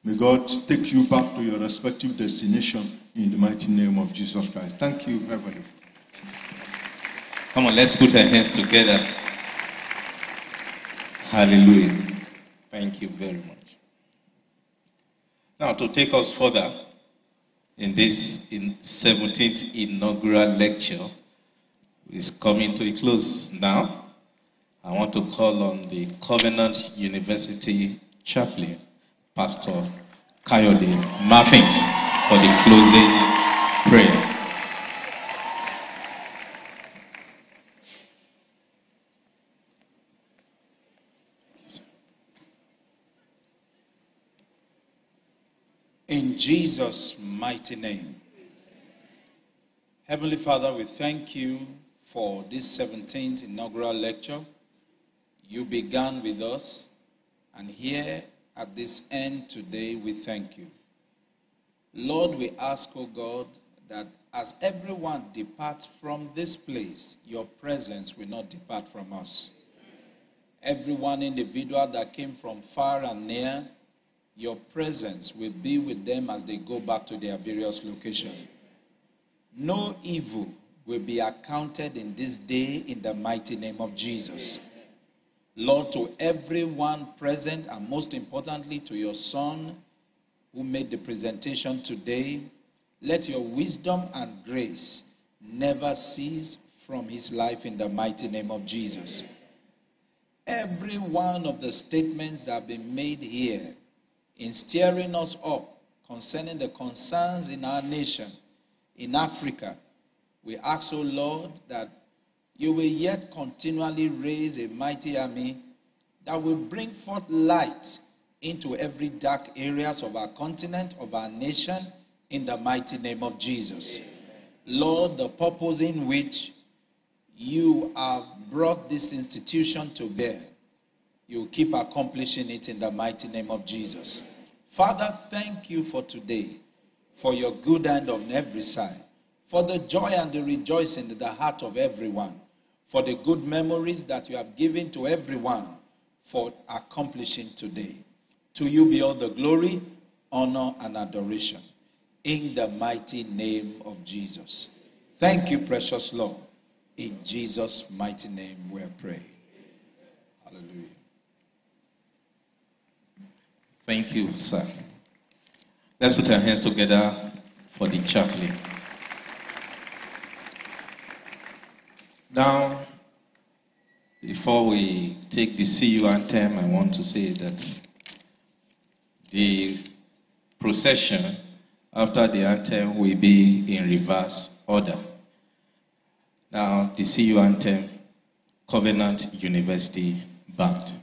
May God take you back to your respective destination in the mighty name of Jesus Christ. Thank you, Heavenly. Come on, let's put our hands together. Hallelujah. Thank you very much. Now, to take us further in this in 17th inaugural lecture is coming to a close now. I want to call on the Covenant University chaplain, Pastor Kayode Muffins, for the closing prayer. In Jesus' mighty name. Heavenly Father, we thank you for this 17th inaugural lecture. You began with us, and here at this end today, we thank you. Lord, we ask, O God, that as everyone departs from this place, your presence will not depart from us. Everyone individual that came from far and near, your presence will be with them as they go back to their various locations. No evil will be accounted in this day in the mighty name of Jesus. Lord, to everyone present, and most importantly to your Son, who made the presentation today. Let your wisdom and grace never cease from his life in the mighty name of Jesus. Every one of the statements that have been made here in steering us up concerning the concerns in our nation, in Africa, we ask, O Lord, that you will yet continually raise a mighty army that will bring forth light into every dark areas of our continent, of our nation, in the mighty name of Jesus. Lord, the purpose in which you have brought this institution to bear, you keep accomplishing it in the mighty name of Jesus. Father, thank you for today, for your good hand on every side, for the joy and the rejoicing in the heart of everyone, for the good memories that you have given to everyone for accomplishing today. To you be all the glory, honor, and adoration. In the mighty name of Jesus. Thank you, precious Lord. In Jesus' mighty name we pray. Thank you, sir. Let's put our hands together for the chaplain. Now, before we take the CU anthem, I want to say that the procession after the anthem will be in reverse order. Now, the CU anthem, Covenant University Band.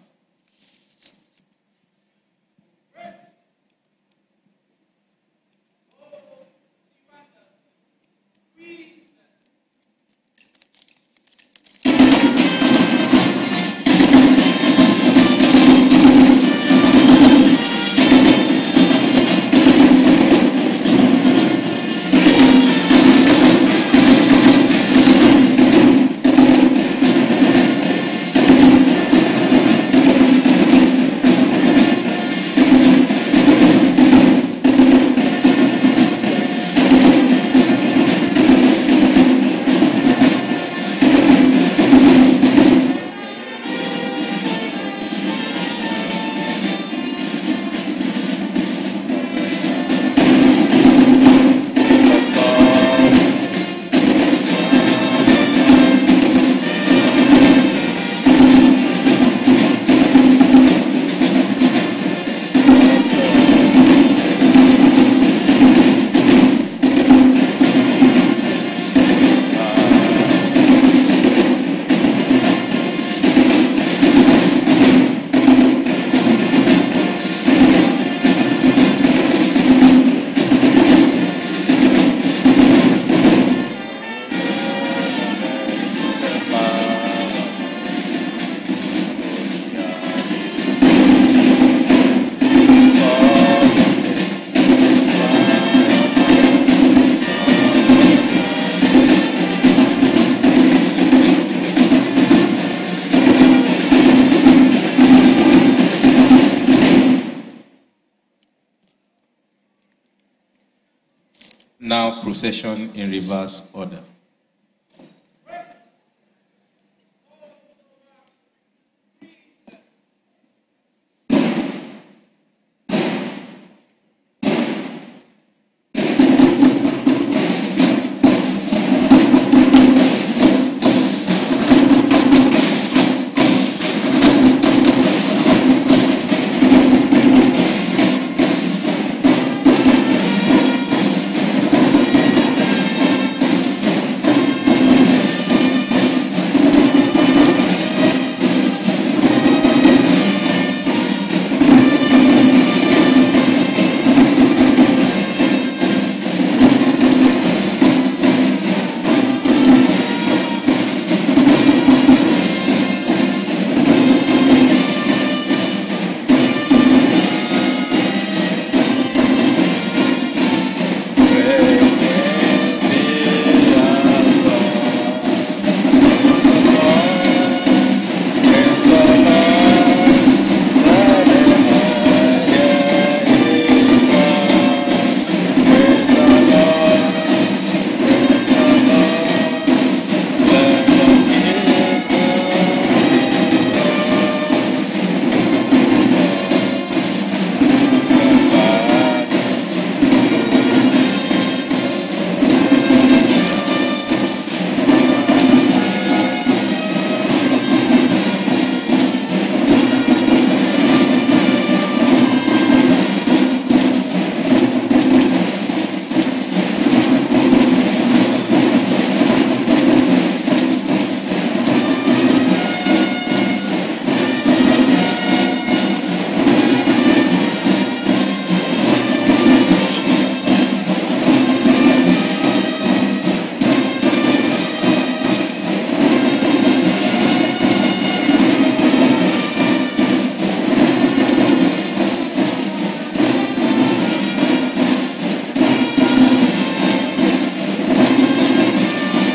Procession in reverse.